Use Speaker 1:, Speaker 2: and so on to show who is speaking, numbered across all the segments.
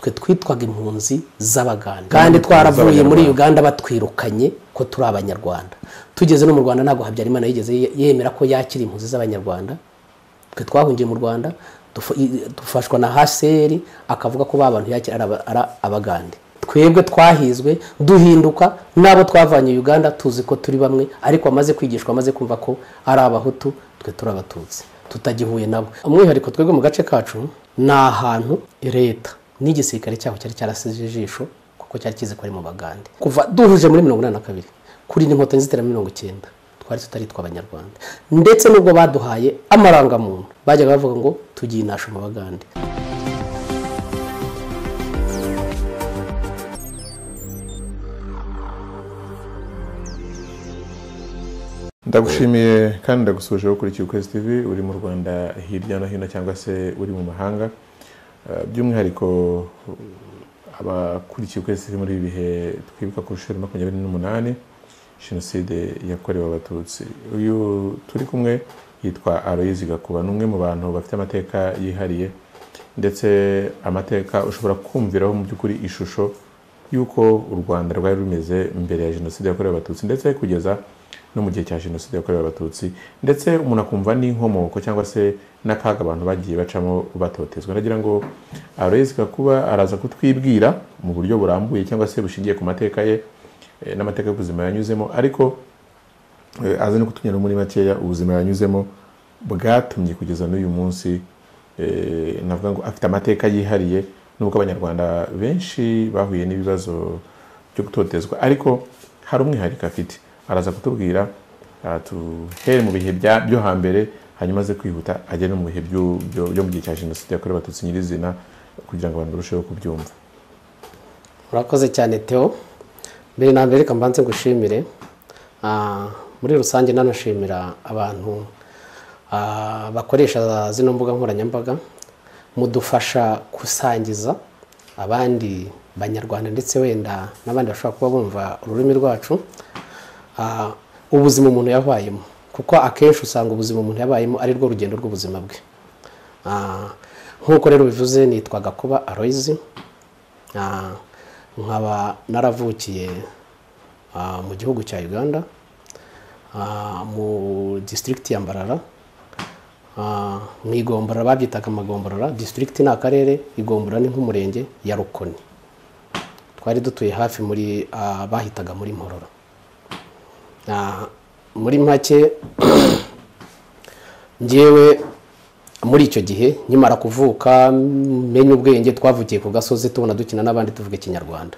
Speaker 1: twe twitwaga impunzi z'abaganda kandi twaravuye muri uganda batwirukanye ko turi abanyarwanda. Tugeze no mu rwanda ntabwo habyarimana yigeze ye- yemera ko yakira impunzi z'abanyarwanda. Twe twahungiye mu rwanda dufashwa na hcr akavuga ko ba bantu yakira ari aba- ari abagande. Twebwe twahizwe duhinduka n'abo twavanye uganda tuzi ko turi bamwe ariko bamaze kwigishwa bamaze kumva ko ari abahutu twe turi abatutsi. Tutagihuye nabo. Umwihariko twebwe mu gace kacu ni ahantu leta n'igisirikare cyaho cyari cyarasize ijisho kuko cyari kizi ko ari mu bagande. Kuva duhuje muri mirongo inani na kabiri kuri n'inkotanyi zitera mirongo icyenda twari tutaritwa abanyarwanda ndetse n'ubwo baduhaye amarangamuntu bajyaga bavuga ngo tugiye inasho mu bagande.
Speaker 2: Ndagushimiye kandi ndagusuje ukurikiye ukwezi tv uri mu rwanda hirya no hino cyangwa se uri mu mahanga. By'umwihariko abakurikiye ukwezi muri ibi bihe twibuka ku nshuro ya makumyabiri n'umunani jenoside yakorewe abatutsi. Uyu turi kumwe yitwa aloyizi gakuba ni umwe mu bantu bafite amateka yihariye ndetse amateka ushobora kumviraho mu by'ukuri ishusho y'uko u rwanda rwari rumeze mbere ya jenoside yakorewe abatutsi ndetse kugeza no mu gihe cya jenoside yakorewe abatutsi ndetse umuntu akumva n'inkomoko cyangwa se n'akaga abantu bagiye bacamo batotezwa. Nagira ngo aloyizi gakuba araza kutwibwira mu buryo burambuye cyangwa se bushingiye ku mateka ye eh, n'amateka y'ubuzima yanyuzemo. Ariko eh, aza no kutunyura muri makeya ubuzima yanyuzemo bwatumye kugeza n'uyu munsi eh, navuga ngo afite amateka yihariye nubwo abanyarwanda benshi bahuye n'ibibazo byo gutotezwa. Ariko hari umwihariko afite. Araza kutubwira tuhere mu bihe byo hambere hanyuma aze kwihuta no mu bihe byo mu gihe cya jenoside yakorewe abatutsi nyirizina kugira ngo abantu barusheho kubyumva.
Speaker 1: Murakoze cyane Theo. Mbere na mbere reka mbanze Ah, muri rusange nanashimira abantu ah, bakoresha zino mbuga nkoranyambaga mudufasha gusangiza abandi banyarwanda ndetse wenda n'abandi bashobora kuba bumva ururimi rwacu. Ubuzima umuntu yabayemo kuko akenshi usanga ubuzima umuntu yabayemo ari rwo rugendo rw'ubuzima bwe. Nk'uko rero bivuze nitwaga kuba aroyizi nkaba naravukiye mu gihugu cya uganda. Mu disitirigiti ya mbarara. Mu igomborora babyitaga amagomborora disitirigiti ni akarere igomborora ni nk'umurenge ya rukoni. Twari dutuye hafi muri ah, bahitaga muri mpororo Ah, muri make njyewe muri icyo gihe nkimara kuvuka menya ubwenge twavukiye ku gasozi tubona dukina n'abandi tuvuga ikinyarwanda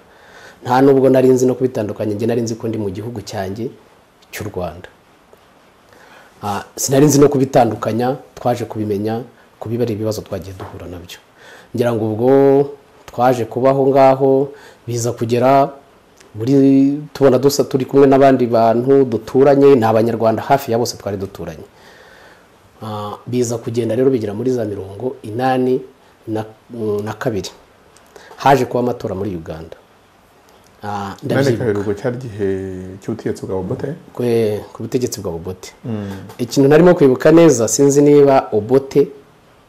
Speaker 1: nta nubwo nari nzi no kubitandukanya njye nari nzi ko ndi mu gihugu cyanjye cy'u rwanda. Ah, sinari nzi no kubitandukanya twaje kubimenya kubibera ibibazo twagiye duhura na byo. Ngira ngo ubwo twaje kubaho ngaho biza kugera muri tubona dusa turi kumwe n'abandi bantu duturanye ni abanyarwanda hafi ya bose twari duturanye. Ah, biza kugenda rero bigera muri za mirongo inani na, na kabiri. Haje kuba amatora muri uganda. Ah, ndabyibuka
Speaker 2: cyari igihe cy'ubutegetsi bwa obote
Speaker 1: kwe- ku butegetsi bwa obote ikintu narimo kwibuka neza sinzi niba obote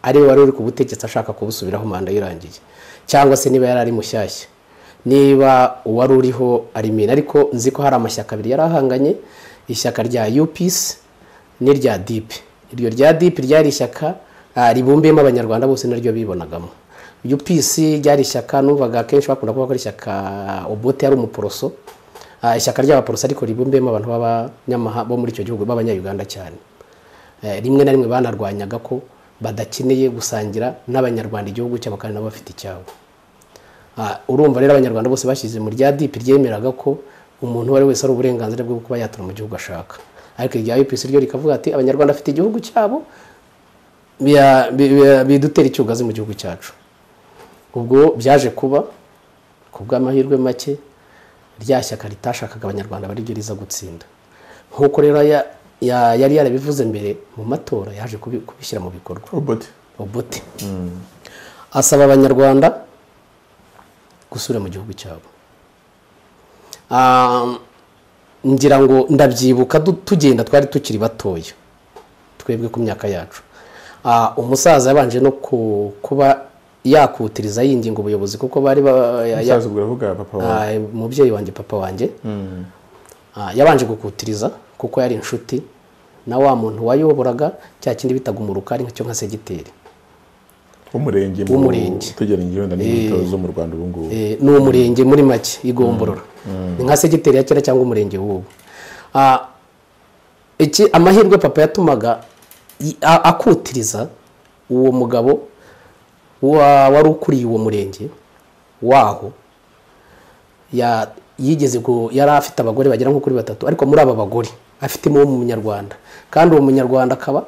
Speaker 1: ari we wari uri ku butegetsi ashaka kubusubiraho manda yirangiye. Cyangwa se niba yari ari mushyashya. Niba uwari uriho ari mina ariko nzi ko hari amashyaka abiri yari ahanganye. Ishyaka rya upc n'irya dipe iryo rya dipe ryari ishyaka ah, ribumbiyemo abanyarwanda bose naryo bibonagamo. Upc ryari ishyaka numvaga akenshi bakunda kuvuga ko ari ishyaka obote yari umuporoso. Ah, ishyaka ry'abaporoso ariko ribumbiyemo abantu bo muri icyo gihugu b'abanyayuganda cyane. Eh, rimwe na rimwe banarwanyaga ko badakeneye gusangira n'abanyarwanda igihugu cyabo kandi nabo bafite icyabo Ah, urumva rero abanyarwanda bose bashyize mu rya dipi ryemeraga ko umuntu uwo ari we wese ari uburenganzira bwo kuba yatura mu gihugu ashaka. Ariko irya UPC ryo rikavuga ati abanyarwanda bafite igihugu cyabo bidutera icyugazi mu gihugu cyacu. Ubwo byaje kuba ku bw'amahirwe make rya shyaka ritashakaga abanyarwanda bari ryo riza gutsinda. Nk'uko rero ya- ya- yari yarabivuze mbere mu matora yaje kubi- kubishyira mu bikorwa.
Speaker 2: Obote
Speaker 1: obote asaba abanyarwanda gusubira mu gihugu cyabo. Ah, ngira ngo ndabyibuka tugenda twari tukiri batoya twebwe ku myaka yacu. Ah, umusaza yabanje no ku- kuba yakutiriza yinginga ubuyobozi kuko bari Ah, umubyeyi wanjye papa wanjye. Ah, yabanje gukutiriza kuko yari inshuti na wa muntu wayoboraga cya kindi bitaga umuruka ari cyo nka segiteri.
Speaker 2: W'umurenge mu-
Speaker 1: W'umurenge.
Speaker 2: tugereranyije wenda n'inkiko zo mu rwanda ubu ngubu.
Speaker 1: Eh, ni umurenge muri make igomborora ni nka segiteri ya kera cyangwa umurenge w'ubu. Ah, amahirwe papa yatumaga akutiriza uwo mugabo wa- wari ukuriye uwo murenge waho. Yigeze yari afite abagore bagera nko kuri batatu ariko muri aba bagore afitemo uwo mu munyarwanda. Kandi uwo munyarwanda akaba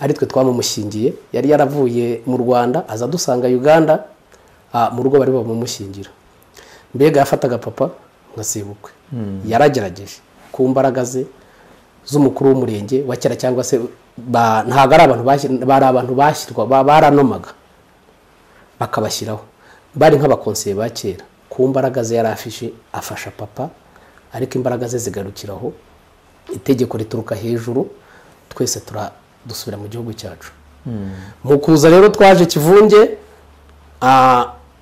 Speaker 1: ari twe twamumushyingiye yari yaravuye mu rwanda aza dusanga uganda mu rugo bari bamumushyingira mbega yafataga papa nka sebukwe. Yaragerageje. Ku mbaraga ze z'umukuru w'umurenge wa kera cyangwa se ntabwo ari abantu bari abantu bashyirwa ba- baranomaga. Bakabashyiraho. Bari nk'abakonseye ba kera. Ku mbaraga ze yari afishe afasha papa ariko imbaraga ze zigarukiraho. Itegeko rituruka hejuru twese tura dusubira mu gihugu cyacu. Mu kuza rero twaje kivunge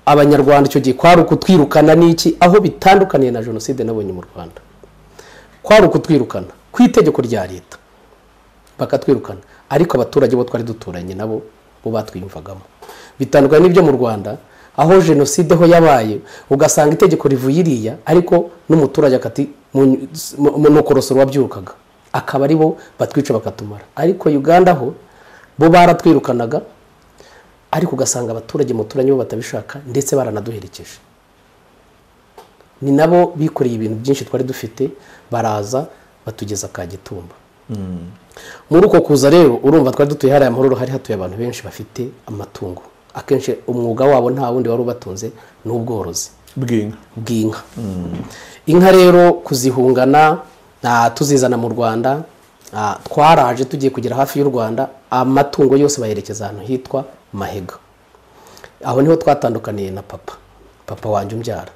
Speaker 1: abanyarwanda icyo gihe kwari ukutwirukana n'iki? Aho bitandukaniye na jenoside nabonye mu rwanda. Kwari ukutwirukana ku itegeko rya leta bakatwirukana. Ariko abaturage bo twari duturanye nabo bo batwiyumvagamo. Bitandukanye n'ibyo mu rwanda aho jenoside ho yabaye ugasanga itegeko rivuye iriya ariko n'umuturage akati mu- ukorosoro wabyukaga akaba ari bo batwica bakatumara ariko uganda ho bo baratwirukanaga ariko ugasanga abaturage muturanye bo batabishaka ndetse baranaduherekeje. Ni nabo bikoreye ibintu byinshi twari dufite baraza batugeza ka gitumba. Muri uko kuza rero urumva twari dutuye hariya amahoro hari hatuye abantu benshi bafite amatungo. Akenshi umwuga wabo nta wundi wari ubatunze ni ubworozi.
Speaker 2: Bw'inka.
Speaker 1: Bw'inka. Inka rero kuzihungana tuzizana mu rwanda twaraje tugiye kugera hafi y'u rwanda amatungo yose bayerekeza ahantu hitwa mahega. Aho ni ho twatandukaniye na papa. Papa wanjye umbyara.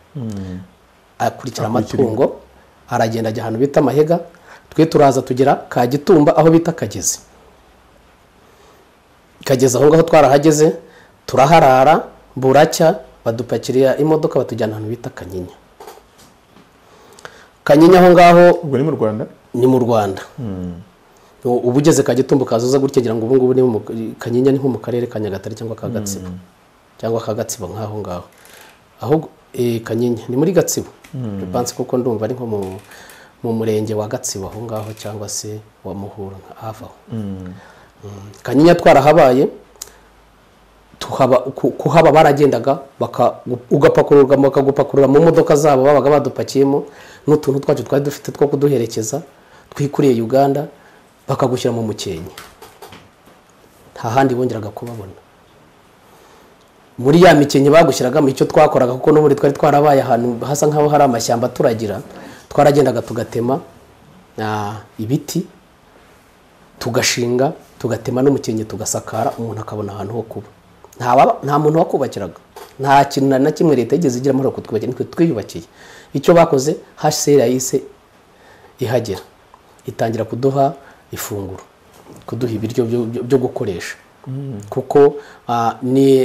Speaker 1: Akurikira amatungo aragenda ajya ahantu bita mahega twe turaza tugera ka gitumba aho bita kagezi. Kagezi aho ngaho twarahageze turaharara buracya badupakirira imodoka batujyana ahantu bita kanyinya. Kanyinya aho ngaho
Speaker 2: ubwo ni mu rwanda?
Speaker 1: ni mu rwanda. Uba ugeze ka gitumba ukaza uza gutya ngira ngo ubu ngubu ni mu kanyinya ni nko mu karere ka nyagatare cyangwa ka gatsibo. Cyangwa ka gatsibo nk'aho ngaho. Aho eh, kanyinya ni muri gatsibo. Pansi kuko ndumva ari nko mu mu murenge wa gatsibo aho ngaho cyangwa se wa muhura hafi aho Mm. kanyinya twarahabaye kuhaba baragendaga ugapakururwa bakagupakurura mu modoka zabo babaga badupakiyemo n'utuntu twacu twari dufite two kuduherekeza twikuriye uganda bakagushyira mu mukenke. Nta handi bongeraga kubabona. Muri ya mikenke bagushyiragamo icyo twakoraga kuko n'ubundi twari twarabaye ahantu hasa nk'aho hari amashyamba turagira twaragendaga tugatema ibiti tugashinga tugatema n'umukenke tugasakara umuntu akabona ahantu ho kuba. Nta muntu wakubakiraga. Nta kintu na kimwe leta yigeze igira muri kutwubakira nitwe twiyubakiye. Icyo bakoze hcr yahise ihagera. Itangira kuduha ifunguro kuduha ibiryo byo- gukoresha. Kuko ah,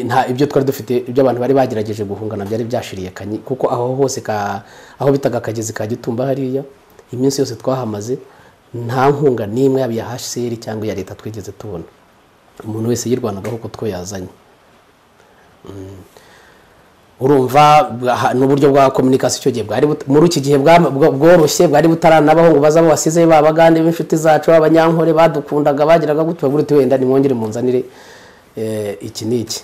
Speaker 1: nta ibyo twari dufite ibyo abantu bari bagerageje guhungana byari byashiriye kanyi. Kuko aho hose aho bitaga akagezi ka gitumba hariya iminsi yose twahamaze nta nkunga n'imwe yaba iya hcr cyangwa iya leta twigeze tubona. Umuntu wese yirwanagaho ko two yazanye. Urumva n'uburyo bwa kominikasiyo icyo gihe bwari muri iki gihe bworoshye bwari butaranabaho ngo baze abo basize babagande b'inshuti zacu b'abanyankore badukundaga bagiraga gutyo bavuga uti wenda nimwongere munzanire eh, iki n'iki.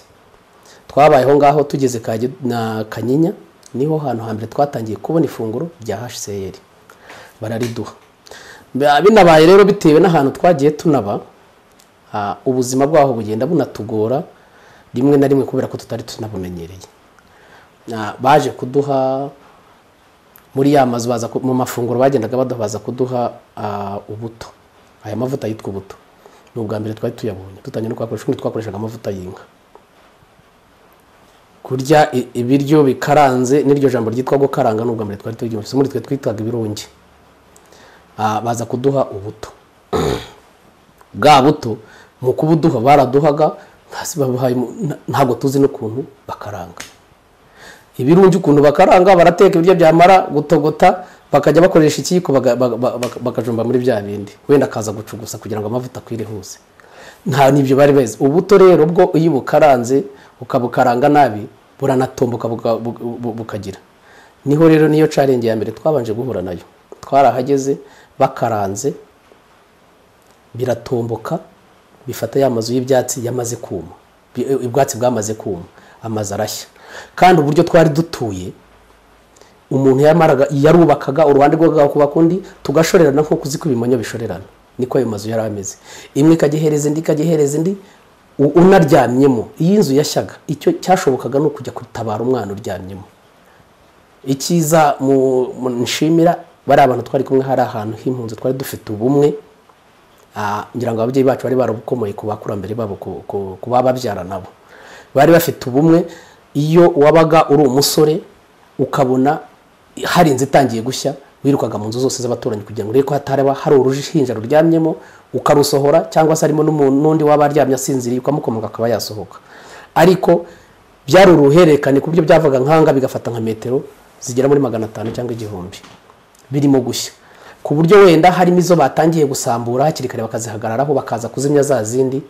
Speaker 1: Twabayeho ngaho tugeze na kanyinya ni ho hantu hambere twatangiye kubona ifunguro rya hcr barariduha. Ba- binabaye rero bitewe n'ahantu twagiye tunaba ah, ubuzima bwaho bugenda bunatugora rimwe na rimwe kubera ko tutari tunabumenyereye. Baje kuduha muri ya mazu mu mafunguro bagendaga baza kuduha ubuto. Aya mavuta yitwa ubuto. Ni ubwa mbere twari tuyabonye. Dutangiye no kuyakoresha ubundi twakoreshaga amavuta y'inka. Kurya ibiryo bikaranze n'iryo jambo ryitwa gukaranga ni ubwa mbere twari turyumvise muri twe twitwaga ibirungi. Baza kuduha ubuto. Bwa buto mu kubuduha baraduhaga ntabwo tuzi n'ukuntu bakaranga. Ibirungi ukuntu bakaranga barateka ibiryo byamara gutogota bakajya bakoresha ikiyiko bakajumba muri bya bindi. Wenda akaza gucugusa kugira ngo amavuta akwire hose. Nta n'ibyo bari bazi ubuto rero bwo iyo ubukaranze ukabukaranga nabi buranatomboka buka- bu- bu- bukagira. Niho rero niyo challenge ya mbere twabanje guhura na yo. Twarahageze bakaranze biratomboka bifata ya mazu y'ibyatsi yamaze kuma. Bi- eh, ubwatsi bwamaze kuma. Amazu arashya. Kandi uburyo twari dutuye umuntu yamaraga yarubakaga uruhande rwe rwakubaka undi tugashorerana nk'uko uzi ko ibimonyo bishorerana. Niko ayo mazu yari ameze. Imwe ikajya ihereza indi ikajya ihereza indi unaryamyemo. Iyo inzu yashyaga. Icyo cyashobokaga ni ukujya gutabara umwana uryamyemo. Icyiza nshimira bari abantu twari kumwe hari ahantu h'impunzi twari dufite ubumwe ngira ngo ababyeyi bacu bari barabukomoye ku bakurambere babo ku bababyara nabo. Bari bafite ubumwe iyo wabaga uri umusore ukabona hari inzu itangiye gushya wirukaga mu nzu zose z'abaturanyi kugira ngo urebe ko hataraba hari uruhinja ruryamyemo ukarusohora cyangwa se harimo n'undi waba aryamye asinziriye ukamukomoka akaba yasohoka. Ariko byari uruhererekane ku buryo byavaga nkanga bigafata nka metero zigera muri magana atanu cyangwa igihumbi. Birimo gushya. Ku buryo wenda harimo izo batangiye gusambura hakiri kare bakazihagararaho bakaza kuzimya za zindi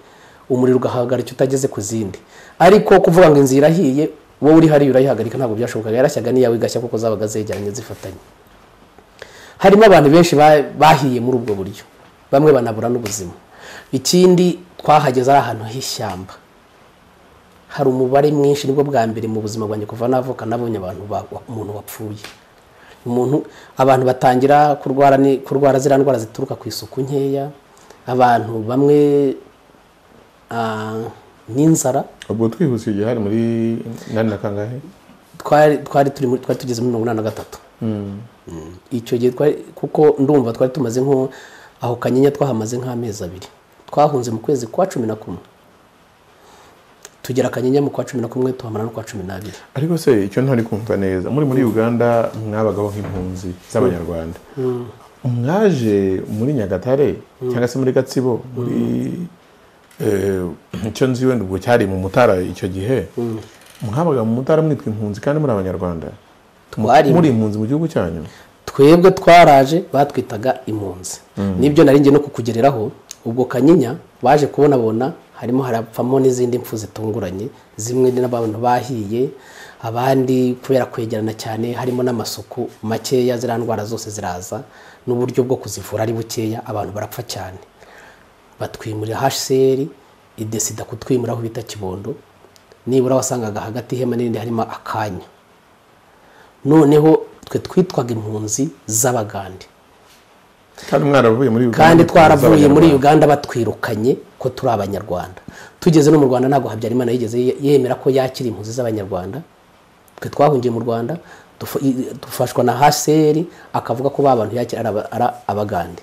Speaker 1: umuriro ugahagarara icyo utageze ku zindi. Ariko kuvuga ngo inzu irahiye wowe uri hariya urayihagarika ntabwo byashobokaga. Yarashyaga n'iyawe igashya kuko zabaga zegeranye zifatanye. Harimo abantu benshi ba- bahiye muri ubwo buryo. Bamwe banabura n'ubuzima. Ikindi twahageze ari ahantu h'ishyamba. Hari umubare mwinshi ni bwo bwa mbere mu buzima bwanjye kuva navuka nabonye abantu ba- umuntu wapfuye. Umuntu abantu batangira kurwara ni kurwara ziriya ndwara zituruka ku isuku nkeya abantu bamwe n'inzara
Speaker 2: ubwo twihuse igihe hari muri nani na kangahe?
Speaker 1: Twari turi muri- twari tugeze muri mirongo inani na gatatu. Mm. icyo gihe twari kuko ndumva twari tumaze nko aho kanyinya twahamaze nk'amezi abiri. Twahunze mu kwezi kwa cumi na kumwe. Tugera kanyinya mu kwa cumi na kumwe tuhamara no kwa cumi n'abiri.
Speaker 2: Ariko se icyo ntari kumva neza muri muri uganda mwabagaho nk'impunzi z'abanyarwanda. Mwaje muri nyagatare cyangwa se muri gatsibo muri icyo nzi wenda ubwo cyari mu mutara icyo gihe mwabaga mu mutara mwitwa impunzi kandi muri abanyarwanda muri impunzi mu gihugu cyanyu
Speaker 1: twebwe twaraje batwitaga impunzi ni byo nari ngiye no kukugereraho ubwo kanyinya baje kubonabona harimo harapfamo n'izindi mpfu zitunguranye zimwe n'abantu bahiye abandi kubera kwegerana cyane harimo n'amasuku makeya ziriya ndwara zose ziraza n'uburyo bwo kuzivura ari bukeya abantu barapfa cyane batwimurira hcr idesida kutwimura aho bita kibondo nibura wasangaga hagati y'ihema n'irindi harimo akanya. Noneho twe twitwaga impunzi z'abagande.
Speaker 2: Kandi mwaravuye muri uganda
Speaker 1: kandi
Speaker 2: impunzi
Speaker 1: twaravuye muri uganda batwirukanye ko turi abanyarwanda. Tugeze no mu rwanda ntabwo habyarimana yigeze ye- yemera ko yakira impunzi z'abanyarwanda. Twe twahungiye mu rwanda dufashwa na hcr akavuga ko ba bantu yakira ari abagande.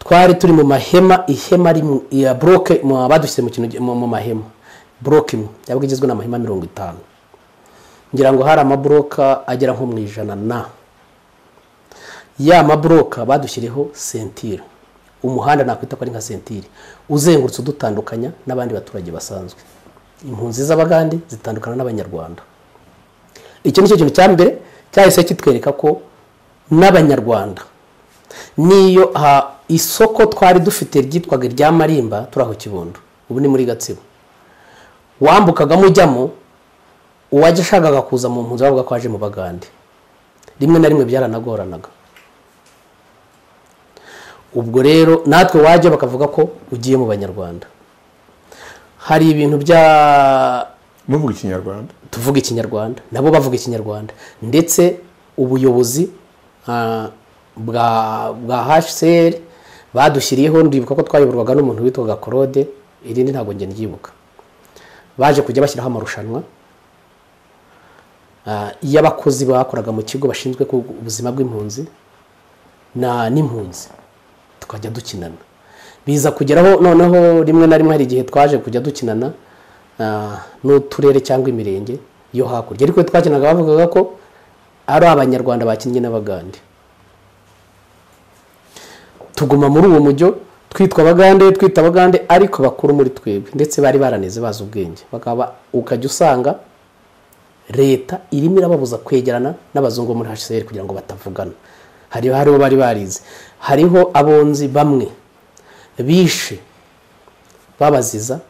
Speaker 1: Twari turi mu mahema ihema ya buroke badushyize mu kintu mu mahema. Buroke imwe yabaga igizwe n'amahema mirongo itanu. Ngira ngo hari amaburoka agera nko mu ijana na. Ya maburoka badushyiriyeho sentire. Umuhanda nakwita ko ari nka sentire. Uzengurutse udutandukanya n'abandi baturage basanzwe. Impunzi z'abagande zitandukana n'abanyarwanda. Iki ni cyo kintu cya mbere cyahise kitwereka ko n'abanyarwanda. Niyo isoko twari dufite ryitwaga irya marimba turi aho kibondo. Ubu ni muri gatsibo. Wambukagamo ujyamo uwajya ashakaga kuza mu mpunzi bavuga ko aje mu bagande. Rimwe na rimwe byaranagoranaga. Ubwo rero natwe wajya bakavuga ko ugiye mu banyarwanda. Hari ibintu bya
Speaker 2: muvuga ikinyarwanda?
Speaker 1: Tuvuga ikinyarwanda. Nabo bavuga ikinyarwanda. Ndetse ubuyobozi ah, bwa bwa hcr badushyiriyeho ndibuka ko twayoborwaga n'umuntu witwaga claude irindi ntabwo njye ndyibuka. Baje kujya bashyiraho amarushanwa ah, y'abakozi bakoraga mu kigo bashinzwe ubuzima bw'impunzi na n'impunzi tukajya dukinana. Biza kugeraho noneho rimwe na rimwe hari igihe twaje kujya dukinana ah, n'uturere cyangwa imirenge yo hakurya. Ariko twakinaga bavugaga ko ari abanyarwanda bakinnye n'abagande. Tuguma muri uwo mujyo twitwa abagande twita abagande ariko bakuru muri twebwe. Ndetse bari baranize bazi ubwenge. Bakaba ukajya usanga leta irimo irababuza kwegerana n'abazungu muri hcr kugira ngo batavugana. Hariho hariho bari barize. Hariho abonzi bamwe bishe babaziza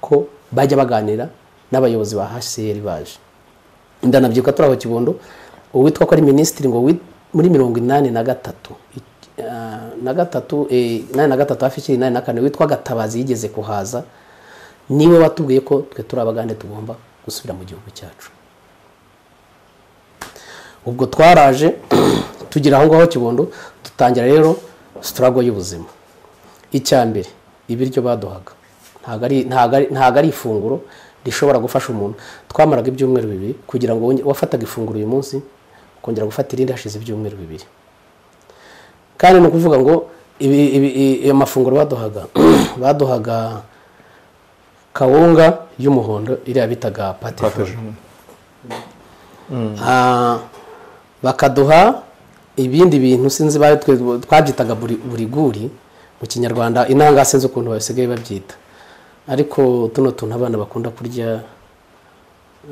Speaker 1: ko bajya baganira n'abayobozi ba hcr baje. Ndanabyibuka turi aho kibondo uwitwa ko ari minisitiri ngo muri mirongo inani na gatatu. Na gatatu eh, inani na gatatu hafi ikiri inani na kane witwa gatabazi yigeze kuhaza. Niwe watubwiye ko twe turi abagande tugomba gusubira mu gihugu cyacu. Ubwo twaraje tugira aho ngaho kibondo dutangira rero sitarago y'ubuzima. Icya mbere ibiryo baduhaga. Ntabwo ari- ifunguro rishobora gufasha umuntu. Twamaraga ibyumweru bibiri kugira ngo wafataga ifunguro uyu munsi ukongera gufata irindi hashize ibyumweru bibiri. Kandi ni ukuvuga ngo ibi- ibi- i- ayo mafunguro baduhaga baduhaga kawunga y'umuhondo iriya bitaga patejoro Ah, bakaduha ibindi bintu sinzi bari twabyitaga buri buri guri mu kinyarwanda inanga sinzi ukuntu basigaye babyita. Ariko tuno tuntu abana bakunda kurya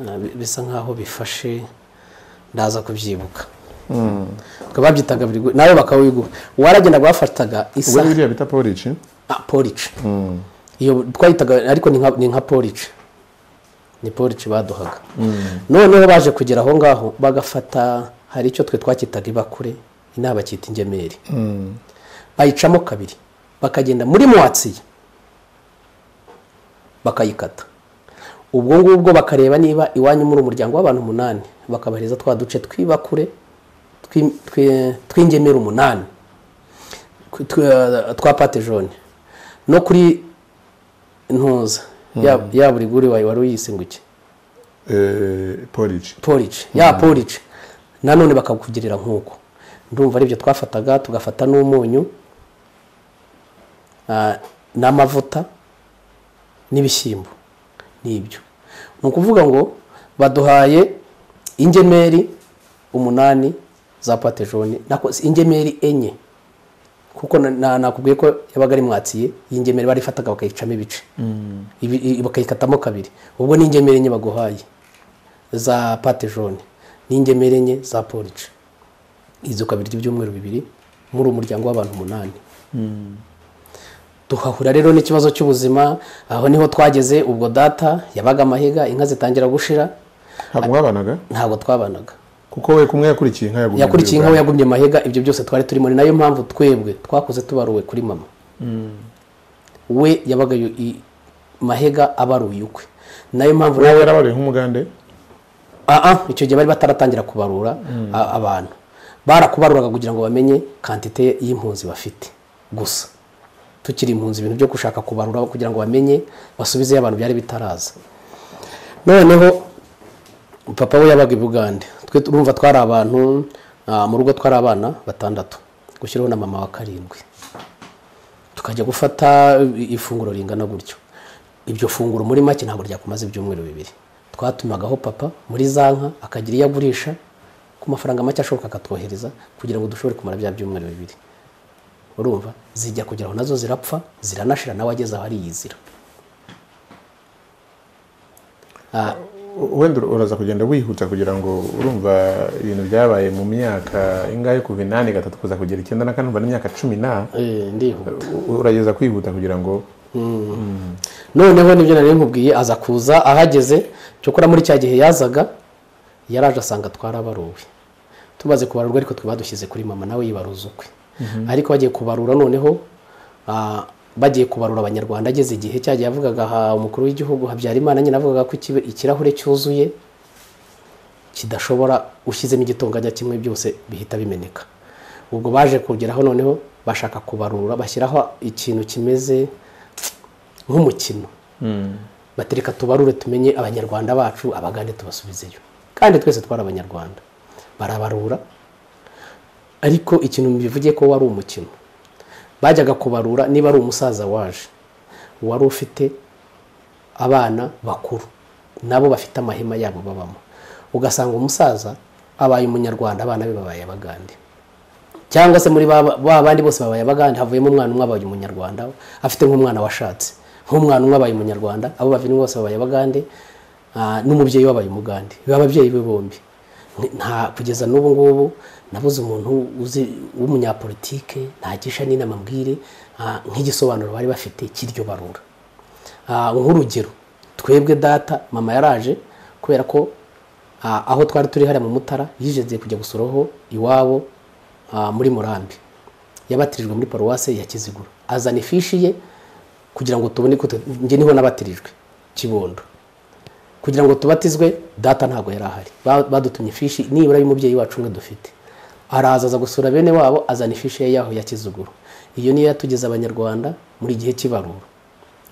Speaker 1: ah, bi- bisa nkaho bifashe ndaza kubyibuka. Babyitaga buri nawe bakawiguha waragendaga bafataga
Speaker 2: ubwo
Speaker 1: isa
Speaker 2: ni biriya bita porici
Speaker 1: ah, porici iyo twayitaga ariko ni nka- porici ni porici baduhaga. Noneho baje kugera aho ngaho bagafata hari icyo twe twakitaga ibakure inaha bakita ingemeri. Bayicamo kabiri. Bakagenda muri mwatsiye bakayikata. Ubwo ngubwo bakareba niba iwanyu muri umuryango w'abantu umunani bakabahereza twa duce tw'ibakure twi- twi- tw'ingemeri umunani. Ku- twa- pate jone no kuri ntuza. Ya- ya buri guri wawe wari uyisinguke
Speaker 2: porici
Speaker 1: porici ya porici nanone bakakugirira nk'uko. Ndumva ari byo twafataga tugafata n'umunyu ah, n'amavuta n'ibishyimbo. N'ibyo. Ni ukuvuga ngo baduhaye ingemeri umunani za pate jone ingemeri enye. Kuko na- na- nakubwiye ko yabaga ari mwatsiye iyi ngemeri barifataga bakayicamo ibice. Ibi- i- bakayikatamo kabiri. Ubwo ni ingemeri enye baguhaye. Za pate jone n'ingemeri enye za porici izo ukabirya ibyumweru bibiri muri umuryango w'abantu umunani. Tuhahura rero n'ikibazo cy'ubuzima aho ni ho twageze ubwo data yabaga amahiga inka zitangira gushira.
Speaker 2: Ntabwo
Speaker 1: twabanaga.
Speaker 2: Kuko we kumwe yakurikiye inka yagumye
Speaker 1: yakurikiye inka yagumye mahiga ibyo byose twari turimo. Ni na yo mpamvu twebwe twakoze tubaruwe kuri mama. We yabaga mahega abaruye ukwe. Nayo mpamvu
Speaker 2: nawe yarabaruye nk'umugande?
Speaker 1: Aha icyo gihe bari bataratangira kubarura a- abantu. Barakubaruraga kugira ngo bamenye kantite y'impunzi bafite. Gusa tukiri impunzi ibintu byo gushaka kubarura kugira ngo bamenye basubizeyo abantu byari bitaraza. Noneho papa we yabaga i bugande. Twe turumva twari abantu ah, mu rugo twari abana batandatu gushyiraho na mama wa karindwi. Tukajya gufata ifunguro ringana gutyo. Iryo funguro muri make ntabwo ryakumaze ibyumweru bibiri. Twatumagaho papa muri za nka akagira iyo agurisha ku mafaranga make ashoboka akatwohereza kugira ngo dushobore kumara bya byumweru bibiri. Urumva? Zijya kugira ngo na zo zirapfa ziranashira nawe ageze aho ariyizira Ah,
Speaker 2: wenda uraza kugenda wihuta kugira ngo urumva ibintu byabaye mu myaka ingahe kuva inani gatatu kuza kugera icyenda na kane umva n'imyaka cumi na
Speaker 1: eh,
Speaker 2: urageza kwihuta kugira ngo
Speaker 1: noneho ni byo nari nkubwiye aza kuza ahageze cyokora muri cya gihe yazaga yaraje asanga twarabaruwe. Tumaze kubarurwa ariko twe badushyize kuri mama nawe yibaruza ukwe. Ariko bagiye kubarura noneho ah, bagiye kubarura abanyarwanda. Ageze igihe cyagiye yavugaga aha umukuru w'igihugu habyarimana nyine avugaga ko ikirahure cyuzuye kidashobora ushyizemo igitonganya kimwe byose bihita bimeneka. Ubwo baje kugeraho noneho bashaka kubarura bashyiraho ikintu kimeze nk'umukino. Batereka tubarure tumenye abanyarwanda bacu abagande tubasubizeyo. Kandi twese twari abanyarwanda. Barabarura. Ariko ikintu bivuge ko wari umukino. Bajyaga kubarura niba ari umusaza waje. Wari ufite abana bakuru nabo bafite amahema yabo babamo. Ugasanga umusaza abaye umunyarwanda abana be babaye abagande. Cyangwa se muri ba ba bandi bose babaye abagande havuyemo umwana umwe abaye umunyarwanda afite nk'umwana washatse. Nk'umwana umwe abaye umunyarwanda abo babiri bose babaye abagande ah, n'umubyeyi wabaye umugande. Biba ababyeyi be bombi. Kugeza n'ubu ngubu nabuze umuntu uzi w'umunyapolitike ntagisha n'inama mbwire ah, nk'igisobanuro bari bafite cy'iryo barura. Ah, nk'urugero twebwe data mama yaraje kubera ko ah, aho twari turi hariya mu mutara yijeze kujya gusuraho iwabo muri murambi. Yabatirijwe muri paruwase ya kiziguro. Azana ifishi ye kugira ngo tubone ko njye ni ho nabatirijwe kibondo. Kugira ngo tubatizwe data ntabwo yari ahari Ba- badutumye ifishi nibura y'umubyeyi wacu umwe dufite. Araza aza gusura bene wabo azana ifishi ye yaho ya kizuguru. Iyo niyo yatugeza abanyarwanda muri gihe cy'ibarura.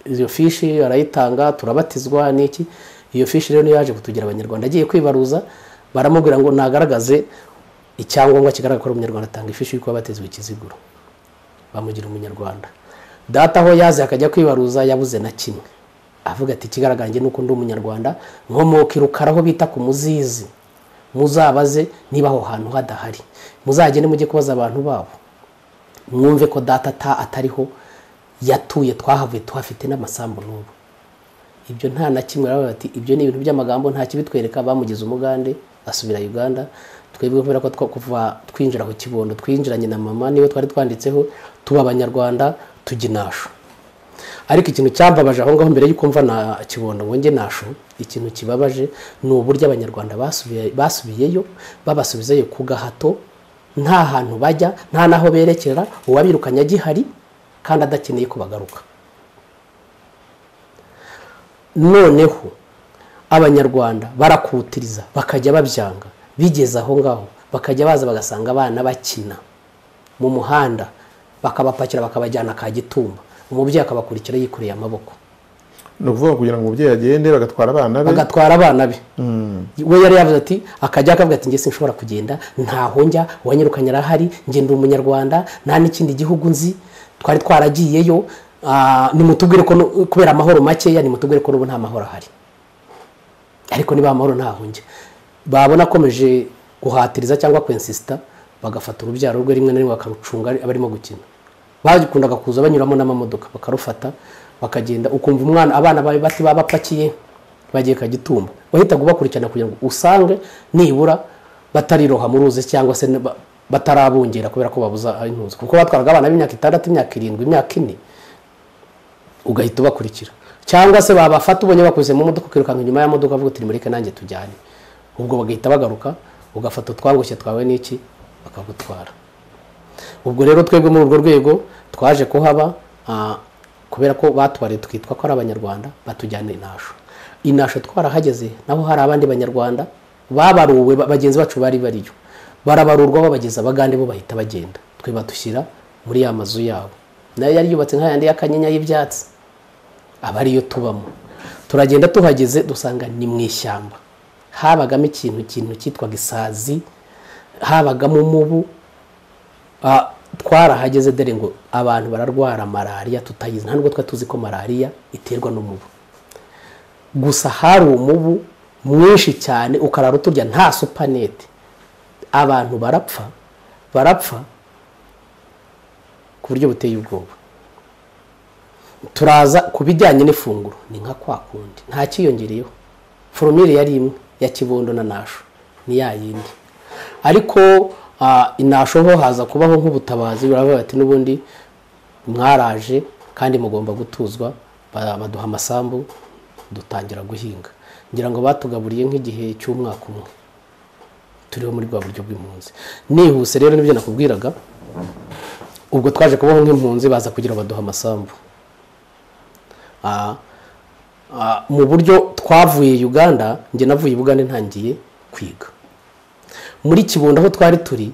Speaker 1: Iyo fishi arayitanga turabatizwa n'iki iyo fishi rero niyo yaje kutugira abanyarwanda agiye kwibaruza baramubwira ngo nagaragaze icyangombwa kigaragara ko umunyarwanda atanga ifishi y'uko yabatizwa ikiziguro bamugira umunyarwanda. Data aho yaze akajya kwibaruza yabuze na kimwe. Avuga ati ikigaragara njye nuko ndi umunyarwanda nkomoka irukara aho bita ku muzizi. Muzabaze niba aho hantu hadahari. Muzagende mujye kubaza abantu babo. Mwumve ko data ata atariho yatuye twahavuye tuhafite n'amasambu n'ubu. Ibyo nta na kimwe baravuga bati ibyo ni ibintu by'amagambo nta kibitwereka. Bamugize umugande asubira uganda. Twebwe kubera ko kuva twinjira ku kibondo twinjiranye na mama ni we twari twanditseho tuba abanyarwanda tujya inasho ariko ikintu cyambabaje aho ngaho mbere y'uko mva na kibondo ngo njye nasho ikintu kibabaje ni uburyo abanyarwanda basubiye- basubiyeyo babasubizayo ku gahato nta hantu bajya nta n'aho berekera uwabirukanye agihari kandi adakeneye ko bagaruka noneho abanyarwanda barakutiriza bakajya babyanga bigeze aho ngaho bakajya baza bagasanga abana bakina. Mu muhanda bakabapakira bakabajyana ka gitumba. Umubyeyi akabakurikira yikoreye amaboko.
Speaker 2: Ni ukuvuga kugira ngo umubyeyi agende bagatwara abana be.
Speaker 1: Bagatwara abana be. We yari yavuze ati akajya akavuga ati njye sinshobora kugenda ntaho njya uwanyirukanye arahari njye ndi umunyarwanda nta n'ikindi gihugu nzi twari twaragiyeyo ah, nimutubwire ko kubera amahoro makeya nimutubwire ko n'ubu nta mahoro ahari. Ariko niba amahoro ntaho njya babona akomeje guhatiriza cyangwa kwensisita bagafata urubyaro rwe rimwe na rimwe bakarucunga ari- abarimo gukina. Bakundaga kuza banyuramo n'amamodoka bakarufata bakagenda. Ukumva umwana abana bawe bati baba bapakiye bagiye kagitumba. Wahitaga ubakurikirana kugira ngo usange nibura batariroha mu ruzi cyangwa se ba- batarabungera kubera ko babuza intuzi kuko batwaraga abana b'imyaka itandatu imyaka irindwi imyaka ine ugahita ubakurikira. Cyangwa se babafata ubonye bakoze mu modoka ukirukanka inyuma ya modoka avuga uti nimureke nanjye tujyane. Ubwo bagahita bagaruka ugafata utwangushye twawe n'iki? Bakagutwara. Ubwo rero twebwe muri urwo rwego twaje kuhaba ah, kubera ko batubariye tukitwa ko ari abanyarwanda batujyana inasho inasho twarahageze naho hari abandi banyarwanda babaruwe ba- bagenzi bacu bari bariyo. Barabarurwa babageza abagande bo bahita bagenda. Twe badushyira muri ya mazu yabo. Nayo yari yubatse nk'ayandi y'akanyinya y'ibyatsi. Aba ariyo tubamo. Turagenda tuhageze dusanga ni mu ishyamba. Habagamo ikintu cyitwaga isazi habagamo umubu twarahageze dore ngo abantu bararwara malariya tutayizi. Nta nubwo twari tuzi ko malariya iterwa n'umubu. Gusa hari umubu mwinshi cyane ukarara uturya nta supanete. Abantu barapfa barapfa ku buryo buteye ubwoba. Turaza ku bijyanye n'ifunguro. Ni nka kwa kundi. Nta cyiyongereyeho foromire yari imwe ya kibondo na nasho. Ni ya yindi. Ariko ah, inasho ho haza kubaho nk'ubutabazi baravuga bati n'ubundi mwaraje kandi mugomba gutuzwa ba- baduha amasambu dutangira guhinga. Ngira ngo batugaburiye nk'igihe cy'umwaka umwe. Turiho muri bwa buryo bw'impunzi. Nihuse rero ni byo nakubwiraga ubwo twaje kubaho nk'impunzi baza kugira ngo baduhe amasambu. Ah, ah, mu buryo twavuye uganda njye navuye i bugande ntangiye kwiga. Muri kibondo aho twari turi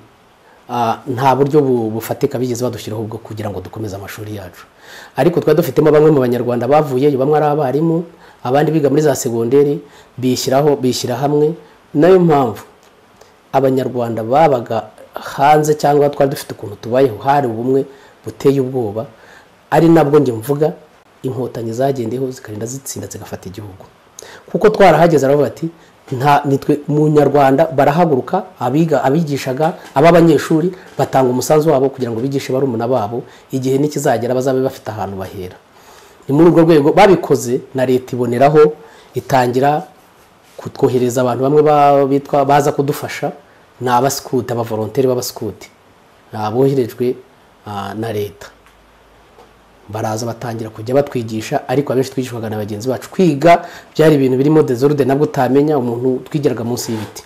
Speaker 1: nta buryo bu- bufatika bigeze badushyiraho bwo kugira ngo dukomeze amashuri yacu. Ariko twari dufitemo bamwe mu banyarwanda bavuyeyo bamwe ari abarimu abandi biga muri za segonderi bishyiraho bishyira hamwe. Nayo mpamvu abanyarwanda babaga hanze cyangwa twari dufite ukuntu tubayeho hari ubumwe buteye ubwoba ari nabwo njye mvuga inkotanyi zagendeyeho zikarinda zitsinda zigafata igihugu. Kuko twarahageze aravuga ati mu nyarwanda barahaguruka abiga abigishaga ab'abanyeshuri batanga umusanzu wabo kugira ngo bigishe barumuna babo igihe nikizagera bazabe bafite ahantu bahera. Ni muri urwo rwego babikoze na leta iboneraho itangira kutwohereza abantu bamwe ba- bitwa baza kudufasha ni abasikuti abavolonteri b'abasikuti ni aboherejwe ah, na leta. Baraza batangira kujya batwigisha ariko abenshi twigishwaga na bagenzi bacu. Kwiga byari ibintu birimo desorde nabwo utamenya umuntu twigiraga munsi y'ibiti.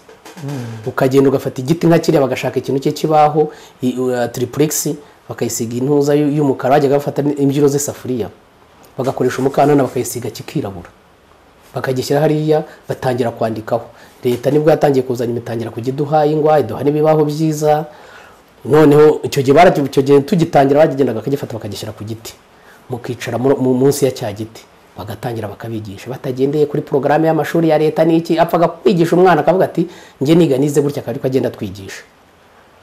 Speaker 1: Ukagenda ugafata igiti nka kiriya bagashaka ikintu cye kibaho uh, triplex bakayisiga intuza y'umukara bajyaga bafata imbyiro z'isafuriya. Bagakoresha umukanana bakayisiga kikirabura. Bakagishyira hariya batangira kwandikaho. Leta ni bwo yatangiye kuzana imitangira kujya iduha ingwa iduha n'ibibaho byiza. Noneho icyo gihe tugitangira bagendaga bakagifata bakagishyira ku giti. Mukicara mu- mu- munsi ya cya giti. Bagatangira bakabigisha. Batagendeye kuri porogaramu y'amashuri ya leta n'iki? Apfaga kwigisha umwana akavuga ati njye niga nize gutya akaba ariko agenda atwigisha.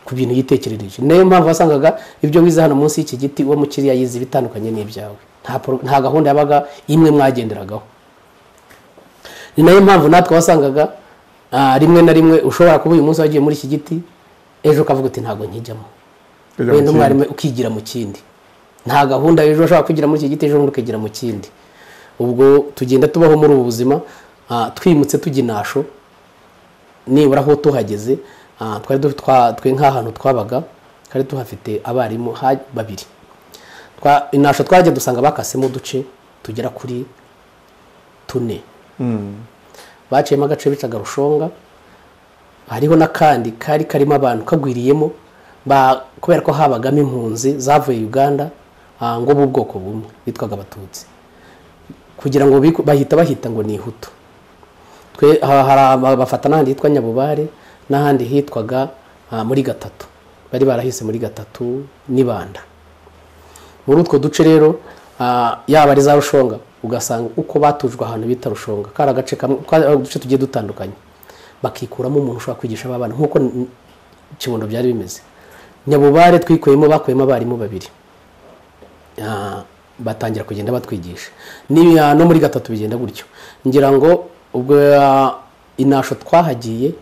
Speaker 1: Ku bintu yitekerereje. Niyo mpamvu wasangaga ibyo wize hano munsi y'iki giti uwo mu kiriya yize ibitandukanye n'ibyawe. Nta gahunda yabaga imwe mwagenderagaho. Ni na yo mpamvu natwe wasangaga ah, rimwe na rimwe ushobora kuba uyu munsi wagiye muri iki giti ejo ukavuga uti ntabwo nkijyamo. Wenda umwarimu ukigira mu kindi. Nta gahunda ejo ushobora kwigira muri iki giti ejo ukigira mu kindi. Ubwo tugenda tubaho muri ubu buzima ah, twimutse tujya inasho nibura aho tuhageze ah, twe nk'ahantu twabaga twari tuhafite abarimu babiri. Inasho twajya dusanga bakasemo uduce tugera kuri tune. Baciyemo agace bicaga rushonga hariho n'akandi kari karimo abantu kagwiriyemo kubera ko habagamo impunzi zavuye uganda ngo b'ubwoko bumwe bitwaga abatutsi. Kugira ngo bahita bahita ngo ni ihutu bafata n'ahandi hitwa nyabubare n'ahandi hitwaga ah, muri gatatu. Bari barahise muri gatatu n'ibanda. Muri utwo duce rero ah, yaba ari za rushonga ugasanga uko batujwe ahantu bita rushonga. Kari agace uduce tugiye dutandukanye. Bakikuramo umuntu ushobora kwigisha aba bana nk'uko kibondo byari bimeze. Nyabubare twikuyemo bakuyemo abarimu babiri. Ah, batangira kugenda batwigisha. No muri gatatu bigenda gutyo. Ngira ngo ubwo inasho twahagiye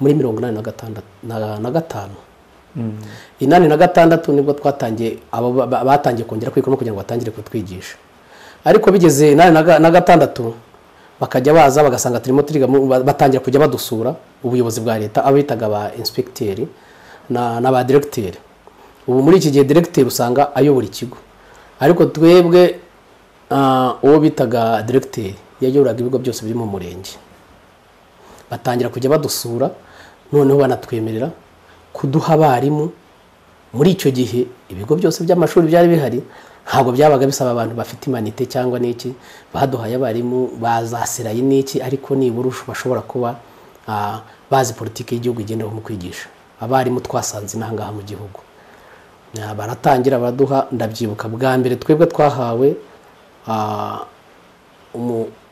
Speaker 1: muri mirongo inani na gatanu. Inani na gatandatu ni bwo twatangiye abo ba- ba- batangiye kongera kwikuramo kugira ngo batangire kutwigisha. Ariko bigeze inani na ga- na gatandatu bakajya baza bagasanga turimo turiga ba- batangira kujya badusura ubuyobozi bwa leta abitaga ba inspekteri na na ba diregiteri ubu muri iki gihe diregiteri usanga ayobora ikigo. Ariko twebwe ah, uwo bitaga diregiteri yayoboraga ibigo byose biri mu murenge. Batangira kujya badusura noneho banatwemerera kuduha abarimu. Muri icyo gihe ibigo byose by'amashuri byari bihari ntabwo byabaga bisaba abantu bafite imanite cyangwa n'iki baduhaye abarimu bazasiraye n'iki ariko nibura bashobora kuba ah, bazi politiki y'igihugu igendeweho mu kwigisha. Abarimu twasanze inaha ngaha mu gihugu. Baratangira baraduha ndabyibuka bwa mbere twebwe twahawe ah,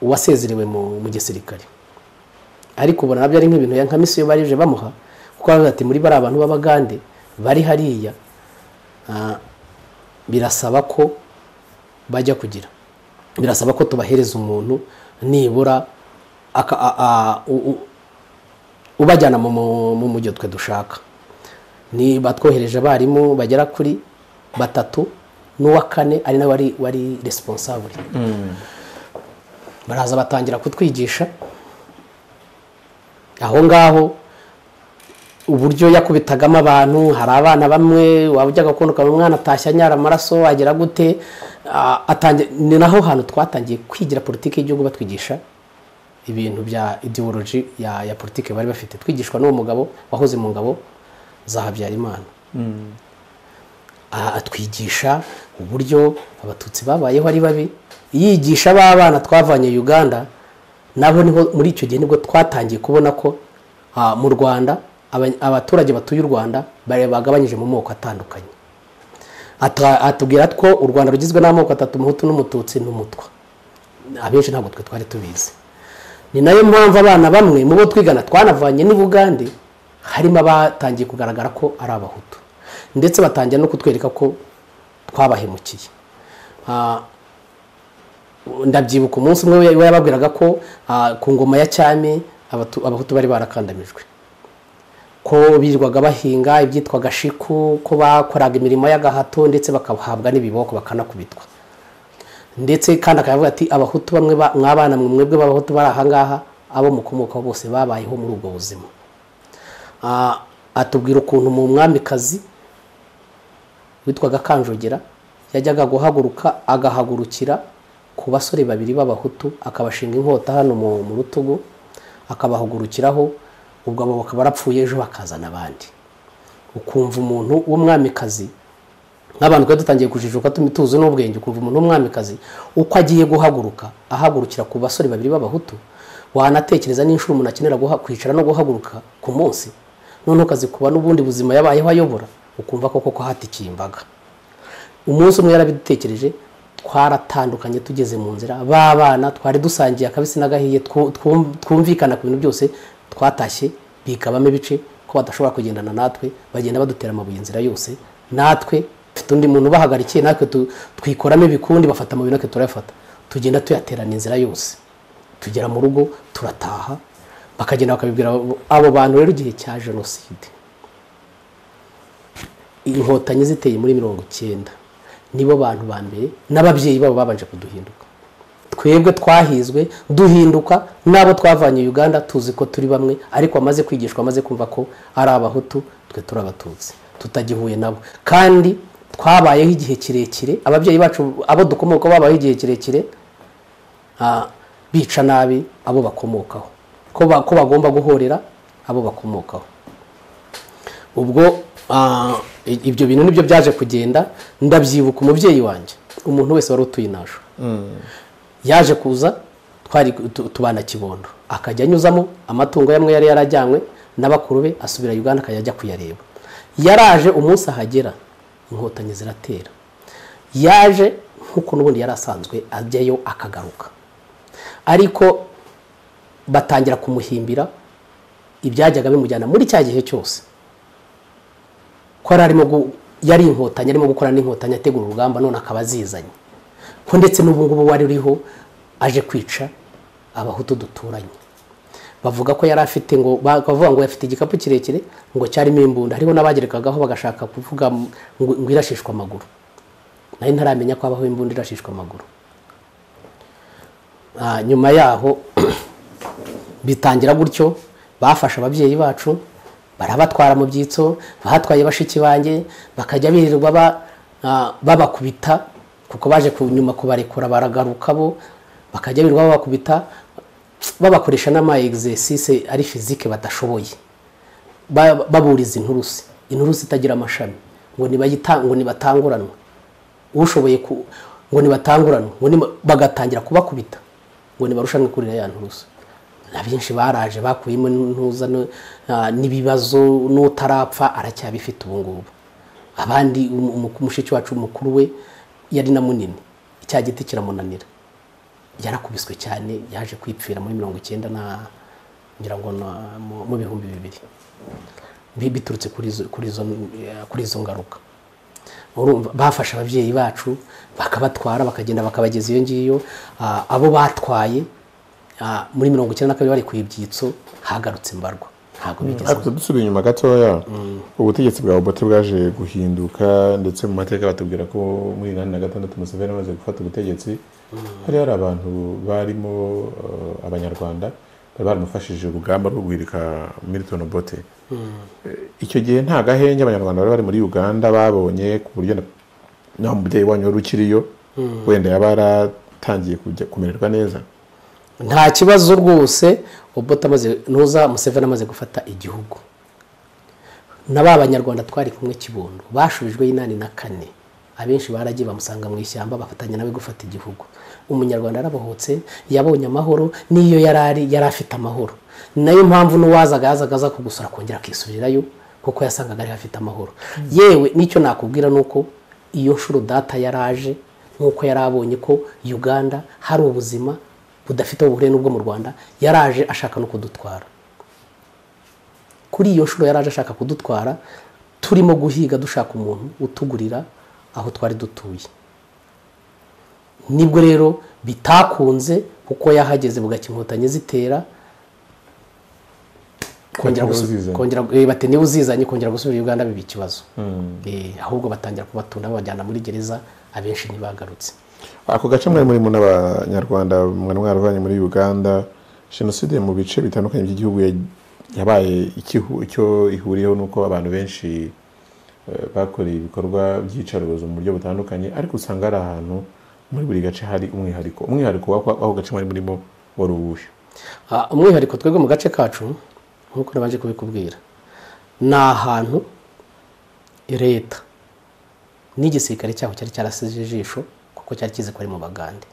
Speaker 1: uwasezerewe mu gisirikare. Ariko ubona na byo ari nk'ibintu ya- nka misiyo barije bamuha kuko baravuga ati muri bariya bantu b'abagande bari hariya birasaba ko bajya kugira. Birasaba ko tubahereza umuntu nibura ubajyana mu mu- mu mujyo twe dushaka. Ni batwohereje abarimu bagera kuri batatu n'uwa kane ari nawe wari responsable. Baraza batangira kutwigisha. Aho ngaho uburyo yakubitagamo abantu hari abana bamwe wajyaga kubona ukabona umwana atashye anyara amaraso agera gute ni naho hantu twatangiye kwigira politiki y'igihugu batwigisha ibintu bya ideology ya, ya politiki bari bafite. Twigishwa n'uwo mugabo wahoze mu ngabo za habyarimana Ah, atwigisha uburyo abatutsi babayeho ari babi yigisha ba bana twavanye uganda nabo ni ho muri icyo gihe ni bwo twatangiye kubona ko mu rwanda aba- abaturage batuye u rwanda bagabanyije mu moko atandukanye. Ata- atubwira ko u rwanda rugizwe n'amoko atatu umuhutu n'umututsi n'umutwa. Abenshi ntabwo twe twari tubizi. Ni na yo mpamvu abana bamwe mu bo twigana twanavanye n'i bugande harimo abatangiye kugaragara ko ari abahutu. Ndetse batangira no kutwereka ko twabahemukiye. Ah, ndabyibuka umunsi umwe we we yababwiraga ko ah, ku ngoma ya cyami abahutu bari barakandamijwe. Ko birirwaga bahinga ibyitwaga shiku ko bakoraga imirimo y'agahato ndetse bakahabwa n'ibiboko bakanakubitwa. Ndetse kandi akavuga ati abahutu bamwe ba- mwabana mwe mwebwe b'abahutu bari ahangaha abo mukomokaho bose babayeho muri ubwo buzima. Atubwira ukuntu mu mwamikazi witwaga kanjogera yajyaga guhaguruka agahagurukira ku basore babiri b'abahutu akabashinga inkota hano mu rutugu akabahugurukiraho ubwo abo bakaba barapfuye ejo bakazana abandi. Ukumva umuntu w'umwamikazi nk'abantu twari dutangiye kujijuka tuzi n'ubwenge ukumva umuntu w'umwamikazi uko agiye guhaguruka ahagurukira ku basore babiri b'abahutu wanatekereza n'inshuro umuntu akenera kwicara no guhaguruka ku munsi noneho ukazikuba n'ubundi buzima yabayeho ayobora ukumva koko ko hatikiye imbaga. Umunsi umwe yarabidutekereje twaratandukanye tugeze mu nzira b'abana twari dusangiye akabisi n'agahiye twu- twum- twumvikana ku bintu byose twatashye bikabamo ibice ko badashobora kugendana natwe bagenda badutera amabuye inzira yose. Natwe dufite undi muntu ubahagarikiye natwe twikoramo ibikundi bafata amabuye natwe turayafata. Tugenda tuyaterana inzira yose. Tugera mu rugo turataha bakagenda bakabibwira abo- bantu rero igihe cya jenoside. Inkotanyi ziteye muri mirongo icyenda. Nibo bantu ba mbere n'ababyeyi babo babanje kuduhinduka. Twebwe twahizwe duhinduka n'abo twavanye uganda tuzi ko turi bamwe ariko bamaze kwigishwa bamaze kumva ko ari abahutu twe turi abatutsi. Tutagihuye nabo. Kandi twabayeho igihe kirekire ababyeyi bacu abo dukomoka babayeho igihe kirekire ah, bica nabi abo bakomokaho. Ko ba- ko bagomba guhorera abo bakomokaho. Ubwo ah, ibyo bintu ni byo byaje kugenda ndabyibuka umubyeyi wanjye umuntu wese wari utuye inasho yaje kuza twari tu- tubana kibondo. Akajya anyuzamo amatungo yamwe yari yarajyanywe na bakuru be asubira uganda akajya ajya kuyareba. Yaraje umunsi ahagera inkotanyi ziratera. Yaje nk'uko n'ubundi yari asanzwe ajyayo akagaruka. Ariko batangira kumuhimbira ibyajyaga bimujyana muri cya gihe cyose. Ko yari arimo yari inkotanyi arimo gukora n'inkotanyi ategura urugamba none akaba azizanye. Ko ndetse n'ubu ngubu wari uriho aje kwica abahutu duturanye. Bavuga ko yari afite ngo bavuga ngo afite igikapu kirekire ngo cyarimo imbunda. Hariho n'abagerekagaho bagashaka kuvuga ngo ngo irashishwa amaguru. Nayo ntaramenya ko habaho imbunda irashishwa amaguru. Ah, nyuma yaho bitangira gutyo bafashe ababyeyi bacu barabatwara mu byitso bahatwaye bashiki banjye bakajya birirwa ba- babakubita kuko baje nyuma kubarekura baragaruka bo bakajya birirwa babakubita babakoresha n'ama exercice ari fizike badashoboye. Ba- baburiza inturusi. Inturusi itagira amashami. Ngo nibatanguranwe. Ushoboye ngo niba- bagatangira kubakubita. Ngo nibarushanwe kurira ya nturusu na benshi baraje bakuyemo ntuza n'ibibazo n'utarapfa aracyabifite ubu ngubu. Abandi mushiki wacu mukuru we yari na munini. Icya giti kiramunanira. Yarakubiswe cyane yaje kwipfira muri mirongo icyenda na ngira ngo mu- bihumbi bibiri. Bi- biturutse kuri izo- ngaruka. Bafashe ababyeyi bacu bakabatwara bakagenda bakabageza iyo ngiyo. Abo batwaye muri mirongo icyenda na kabiri bari ku ibyitso hagarutse imbarwa ntabwo bigeze.
Speaker 2: Ariko dusubiye inyuma gatoya ubutegetsi bwa obote bwaje guhinduka ndetse mu mateka batubwira ko muri inani na gatandatu museveni amaze gufata ubutegetsi hari hari abantu barimo eh, abanyarwanda bari baramufashije urugamba rwo guhirika milton obote Eh, icyo gihe nta gahenge abanyarwanda bari bari muri uganda babonye ku buryo na- naho umubyeyi wanyu wari ukiriyo wenda yaba yaratangiye kumererwa neza.
Speaker 1: Nta kibazo rwose obote amaze ntuza museveni amaze gufata igihugu. Na ba banyarwanda twari kumwe kibondo bashubijwe y'inani na kane. Abenshi baragiye bamusanga mu ishyamba bafatanya nawe gufata igihugu. Umunyarwanda yarabohotse yabonye amahoro n'iyo yari ari yari afite amahoro. Nayo mpamvu n'uwazaga yazaga aza kugusura akongera akisubirirayo kuko yasangaga ari hafite amahoro. Yewe n'icyo nakubwira ni uko iyo nshuro data yaraje nk'uko yari abonye ko uganda hari ubuzima budafite aho buhuriye n'ubwo mu rwanda yaraje ashaka no kudutwara. Kuri iyo nshuro yaraje ashaka kudutwara turimo guhiga dushaka umuntu utugurira aho twari dutuye. Nibwo rero bitakunze kuko yahageze bugacya inkotanyi zitera kongera
Speaker 2: niba uzizanye.
Speaker 1: kongera gusubira uganda biba ikibazo. Eh, ahubwo batangira kubatunda babajyana muri gereza abenshi ntibagarutse.
Speaker 2: Ako gace mwari murimo n'abanyarwanda mwari mwaravanye muri uganda jenoside mu bice bitandukanye by'igihugu ya- yabaye icyo ihuriyeho ni uko abantu benshi eh, bakoreye ibikorwa by'iyicarubozo mu buryo butandukanye ariko usanga hari ahantu muri buri gace hari umwihariko. Umwihariko w'ako gace mwari murimo wari uwuhe?
Speaker 1: Umwihariko twebwe mu gace kacu nk'uko nabanje kubikubwira ni ahantu leta n'igisirikare cyaho cyari cyarasize ijisho kuko cyari kizi ko ari mu bagande.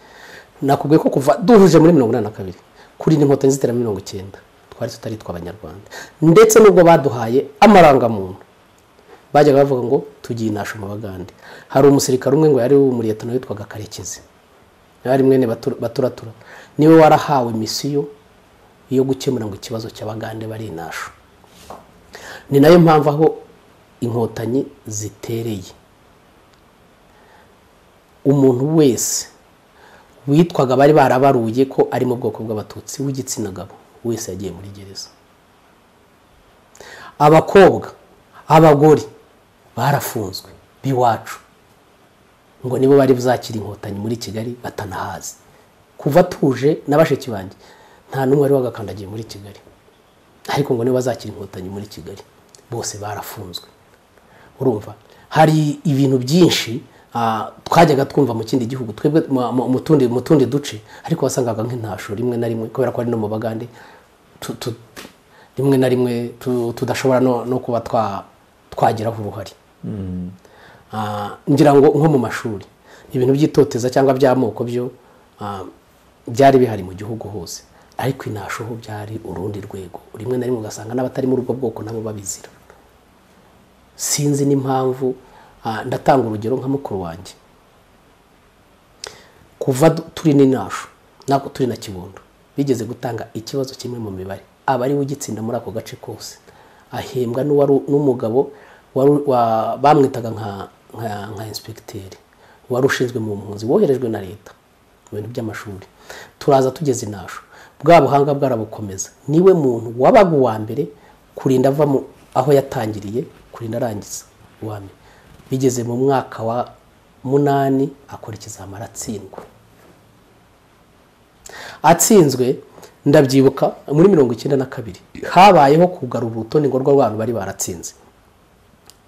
Speaker 1: Nakubwiye ko kuva duhuje muri mirongo inani na kabiri kuri inkotanyi zitera mirongo icyenda twari tutaritwa abanyarwanda ndetse n'ubwo baduhaye amarangamuntu bajyaga bavuga ngo tugiye inasho mu bagande. Hari umusirikare umwe ngo yari umuriyetano witwaga karekezi yari mwene Batu- baturatura. Niwe warahawe misiyo yo gukemura ngo ikibazo cy'abagande bari inasho ni na yo mpamvu aho inkotanyi zitereye. Umuntu wese witwaga bari barabaruye ko ari mu bwoko bw'abatutsi w'igitsina gabo wese yagiye muri gereza. Abakobwa abagore barafunzwe b'iwacu. Ngo nibo bari buzakira inkotanyi muri kigali batanahazi. Kuva tuje na bashiki banjye nta n'umwe wari wagakandagiye muri kigali. Ariko ngo nibo bazakira inkotanyi muri kigali bose barafunzwe. Urumva? Hari ibintu byinshi twajyaga twumva mu kindi gihugu twebwe mu- tundi- mu tundi duce ariko wasangaga nk'intasho rimwe na rimwe kubera ko ari no mu bagande rimwe na rimwe tu- tudashobora no kuba twa- twagiraho uruhare. Ah, ngira ngo nko mu mashuri ibintu by'itoteza cyangwa by'amoko byo ah, byari bihari mu gihugu hose. Ariko inasho ho byari urundi rwego. Rimwe na rimwe ugasanga n'abatari muri ubwo bwoko nabo babizira. Sinzi n'impamvu ah, ndatanga urugero nka mukuru wanjye. Kuva turi n'inasho ntabwo turi na kibondo. Bigeze gutanga ikibazo kimwe mu mibare. Aba ari we ugitsinda muri ako gace kose. Ahembwa n'umugabo bamwitaga nka inspekiteri. Wari ushinzwe mu mpunzi woherejwe na leta. Mu bintu by'amashuri. Turaza tugeze inasho bwa buhanga bwarabukomeza. Niwe muntu wabaga uwa mbere kurinda ava aho yatangiriye kurinda arangiza uwa mbere. Bigeze mu mwaka wa munani akora ikizamini aratsindwa atsinzwe ndabyibuka muri mirongo icyenda na kabiri. Habayeho kugarura urutonde ngo rw'abantu bari baratsinze.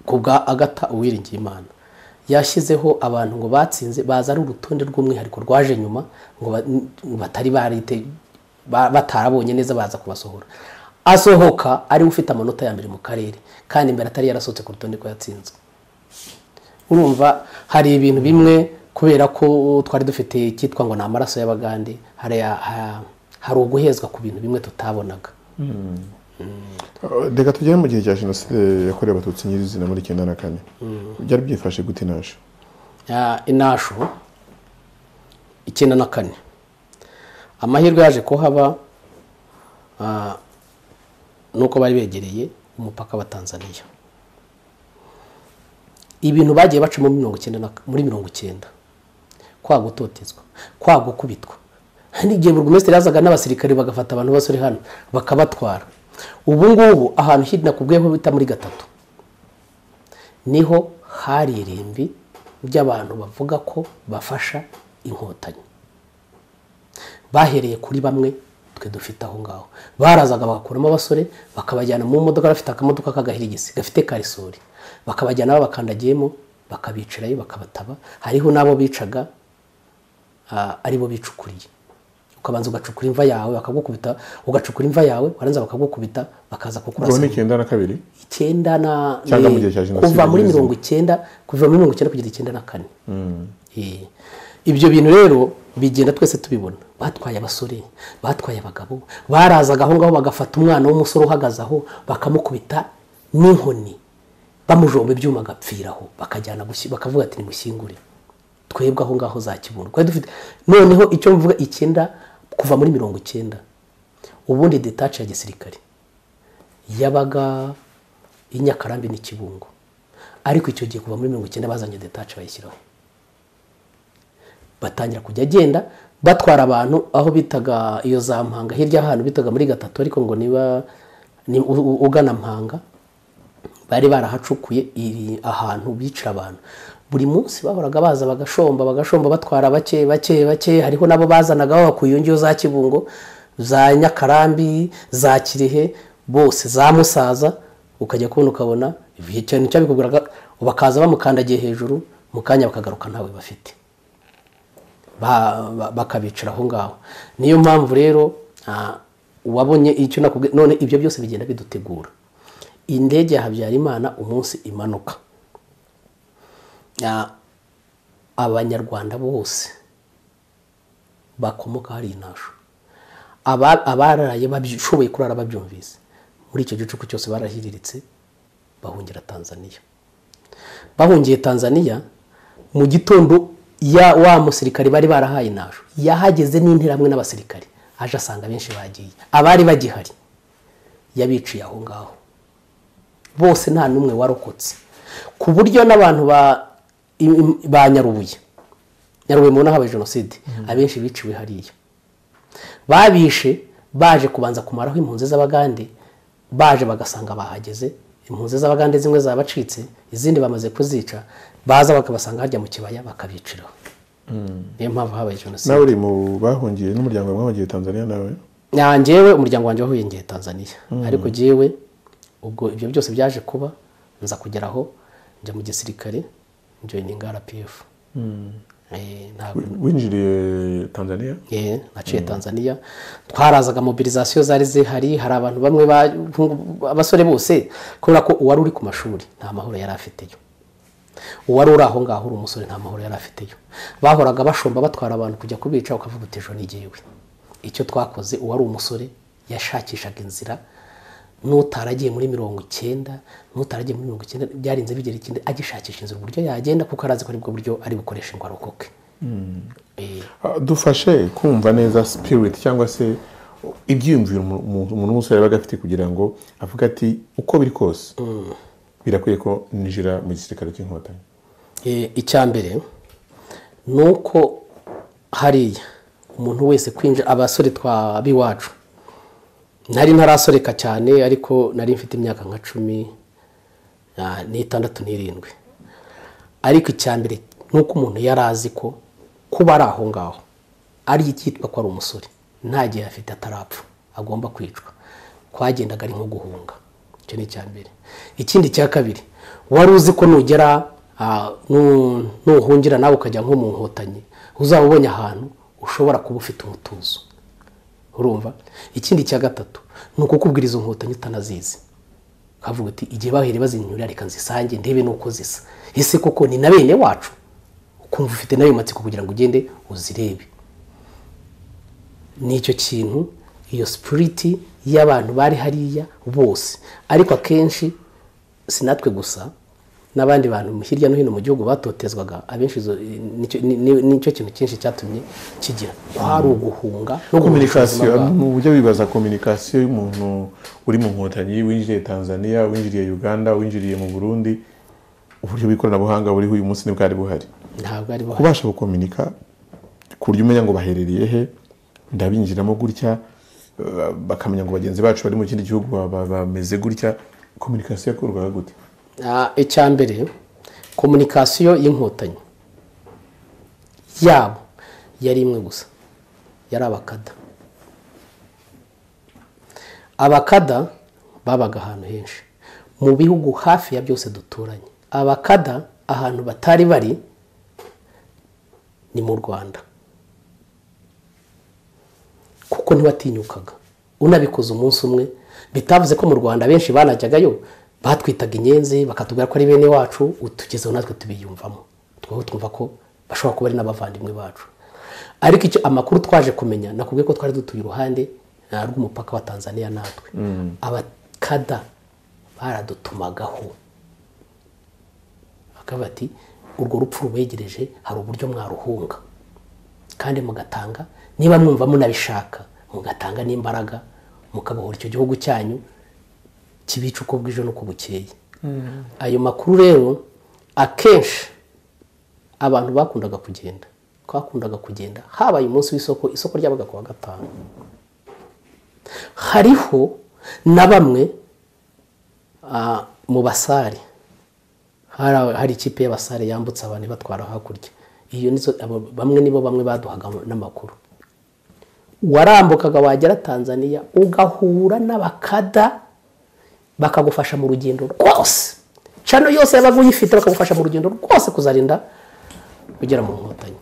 Speaker 1: Ku bwa agata uwiringiye imana yashyizeho abantu ngo batsinze baza ari urutonde rw'umwihariko rwaje nyuma ngo ba- batari barite ba- batarabonye neza baza kubasohora. Asohoka ari we ufite amanota ya mbere mu karere kandi mbere atari yarasohotse ku rutonde ko yatsinzwe. Urumva hari ibintu bimwe kubera ko twari dufite icyitwa ngo ni amaraso y'abagande hari ha- hari uguhezwa ku bintu bimwe tutabonaga.
Speaker 2: Reka tugere mu gihe cya jenoside yakorewe abatutsi nyirizina muri icyenda na kane. Byari byifashe gute inasho
Speaker 1: Ya, inasho icyenda na kane. Amahirwe yaje kuhaba ah, nuko bari begereye umupaka wa tanzania. Ibintu bagiye bacamo muri mirongo icyenda. Kwa gutotezwa kwa gukubitwa. Hari igihe burugumesitiri yazaga n'abasirikare bagafata abantu basore hano bakabatwara. Ubu ngubu ahantu hirya nakubwiyeho bita muri gatatu. Niho hari irimbi ry'abantu bavuga ko bafasha inkotanyi. Bahereye kuri bamwe twe dufite aho ngaho. Barazaga bagakuramo abasore bakabajyana mu modoka bafite akamodoka k'agahirigisi gafite karisori. Bakabajyana babakandagiyemo bakabicirayo bakabataba. Hariho n'abo bicaga ari bo bicukuriye. Ukabanza ugacukura imva yawe bakagukubita ugacukura imva yawe warangiza bakagukubita bakaza kukurasa
Speaker 2: icyenda na kabiri?
Speaker 1: Icyenda na
Speaker 2: Cyangwa mu
Speaker 1: ni-
Speaker 2: gihe cya Jenoside
Speaker 1: kuva muri mirongo icyenda kuva muri mirongo icyenda kugera icyenda na kane. Eh. Ibyo bintu rero bigenda twese tubibona. Batwaye abasore batwaye abagabo barazaga aho ngaho bagafata umwana w'umusore uhagaze aho bakamukubita n'inkoni. Bamujomba ibyuma agapfiraho bakajyana bakavuga ati nimushyingure. Twebwe aho ngaho za kibuno twari dufite noneho icyo mvuga icyenda kuva muri mirongo icyenda. Ubundi detache ya gisirikare. Yabaga i Nyakarambi n'ikibungo ariko icyo gihe kuva muri mirongo icyenda bazanye detache bayishyiraho. Batangira kujya agenda batwara abantu aho bitaga iyo za mpanga. Hirya ahantu bitaga muri gatatu ariko ngo niba ugana mpanga bari barahacukuye ahantu bicira abantu. Buri munsi bahoraga baza bagashomba bagashomba batwara bake bake bake. Hariho nabo bazanaga babakuye iyo ngiyo za kibungo za nyakarambi za kirehe bose za musaza. Ukajya kubona ukabona igihe cyane cyabikubwiraga bakaza bamukandagiye hejuru mu kanya bakagaruka ntawe bafite. ba- ba- bakabicira aho ngaho. Niyo mpamvu rero ah, wabonye icyo nakubwiye none ibyo byose bigenda bidutegura. Indege ya habyarimana umunsi imanuka. Ah, abanyarwanda bose bakomoka hari inasho Aba- abaraye bashoboye kurara babyumvise. Muri icyo gicuku cyose barahiriritse bahungira tanzaniya bahungiye tanzaniya mu gitondo ya wa musirikare bari barahaye inasho yahageze n'interahamwe n'abasirikare aje asanga benshi bagiye. Abari bagihari yabiciye aho ngaho. Bose nta n'umwe warokotse. Ku buryo n'abantu ba nyarubuye nyarubuye mubona habaye jenoside abenshi biciwe hariya. Babishe baje kubanza kumaraho impunzi z'abagande baje bagasanga bahageze impunzi z'abagande zimwe zabacitse izindi bamaze kuzica baza bakabasanga hajya mu kibaya bakabiciraho niyo mpamvu habaye jenoside.
Speaker 2: Nawe uri mu bahungiye n'umuryango wawe mwahungiye tanzania nawe?
Speaker 1: Njyewe umuryango wanjye wahuye ngiye tanzania. Ariko njyewe ubwo ibyo byose byaje kuba nza kugeraho njya mu gisirikare njoyininga rpf Eh, ntabwo
Speaker 2: winjiriye tanzania?
Speaker 1: Eh, naciye tanzania. Twarazaga mobilizasiyo zari zihari hari abantu bamwe ba- abasore bose kubera ko uwari uri ku mashuri nta mahoro yari afiteyo. Uwari uri aho ngaho uri umusore nta mahoro yari afiteyo. Bahoraga bashomba batwara abantu kujya kubica ukavuga uti ejo nigewe icyo twakoze uwari umusore yashakishaga inzira n'utaragiye muri mirongo icyenda n'utaragiye muri mirongo icyenda byarinze bigera ikindi agishakisha inzira uburyo yagenda kuko arazi ko ari bwo buryo ari bukoreshe ngo arokoke Eh,
Speaker 2: Ah, dufashe kumva neza spirit cyangwa se ibyiyumviro umu- umu- umuntu wese yabaga afite kugira ngo avuge ati uko biri kose. Birakwiye ko ninjira mu gisirikare cy'inkotanyi.
Speaker 1: Eh, icya mbere ni uko hariya umuntu wese kwinjira abasore twa b'iwacu nari ntarasoreka cyane ariko nari mfite imyaka nka cumi n'itandatu n'irindwi. Ariko icya mbere ni uko umuntu yari azi ko kuba ari aho ngaho ari icyitwa ko ari umusore nta gihe afite atarapfa agomba kwicwa. Twagendaga ari nko guhunga. Icyo ni icya mbere. Ikindi cya kabiri wari uzi ko nugera ah, nu- nuhungira nawe ukajya nko mu nkotanyi uzaba ubonye ahantu ushobora kuba ufite umutuzo. Urumva? Ikindi cya gatatu ni ukukubwira izo nkotanyi utanazizi. Ukavuga uti igihe bahere bazinyurira reka nzisange ndebe nuko zisa. Ese koko ni na bene wacu? Ukumva ufite na yo matsiko kugira ngo ugende uzirebe. Nicyo kintu iyo sipuriti y'abantu bari hariya bose. Ariko akenshi si natwe gusa n'abandi bantu hirya no hino mu gihugu batotezwaga abenshi nicyo- ni- ni- ni cyo kintu cyinshi cyatumye kigira. Kwari uguhunga
Speaker 2: kominikasiyo buryo bibaza kominikasiyo y'umuntu uri mu nkotanyi winjiriye tanzania winjiriye uganda winjiriye mu burundi uburyo bw'ikoranabuhanga buriho uyu munsi ntibwari buhari. Kubasha gukominika ku buryo umenya ngo baherereye he ndabinjiramo gutya bakamenya ngo bagenzi bacu bari mu kindi gihugu ba- ba- bameze gutya. Kominikasiyo yakorwaga gute?
Speaker 1: Ah, icya mbere komunikasiyo y'inkotanyi. Yabo yari imwe gusa. Yari abakada. Abakada babaga ahantu henshi. Mu bihugu hafi ya byose duturanye. Abakada ahantu batari bari ni mu rwanda. Kuko ntiwatinyukaga. Unabikoze umunsi umwe. Bitavuze ko mu rwanda benshi banajyagayo batwitaga inyenzi bakatubwira ko ari bene wacu utugezeho natwe tubiyumvamo. Twebwe twumva ko bashobora kuba ari n'abavandimwe bacu. Ariko icyo amakuru twaje kumenya nakubwiye ko twari dutuye iruhande rw'umupaka wa tanzania natwe. Abakada baradutumagaho. Bakavuga bati urwo rupfu rubegereje hari uburyo mwaruhunga. Kandi mugatanga niba mwumva munabishaka mugatanga n'imbaraga mukabohora icyo gihugu cyanyu kibica uko bwije n'uko bukeye. Ayo makuru rero akenshi abantu bakundaga kugenda twakundaga kugenda. Habaye umunsi w'isoko isoko ryabaga ku wa gatanu. Hariho na bamwe mu basare. Hari ikipe y'abasare yambutse abantu ibatwara hakurya. Iyo nizo bamwe nibo bamwe baduhaga n'amakuru. Warambukaga wagera tanzania ugahura n'abakada bakagufasha mu rugendo rwose. Cano yose yabaga uyifite bakagufasha mu rugendo rwose kuzarinda ugera mu nkotanyi.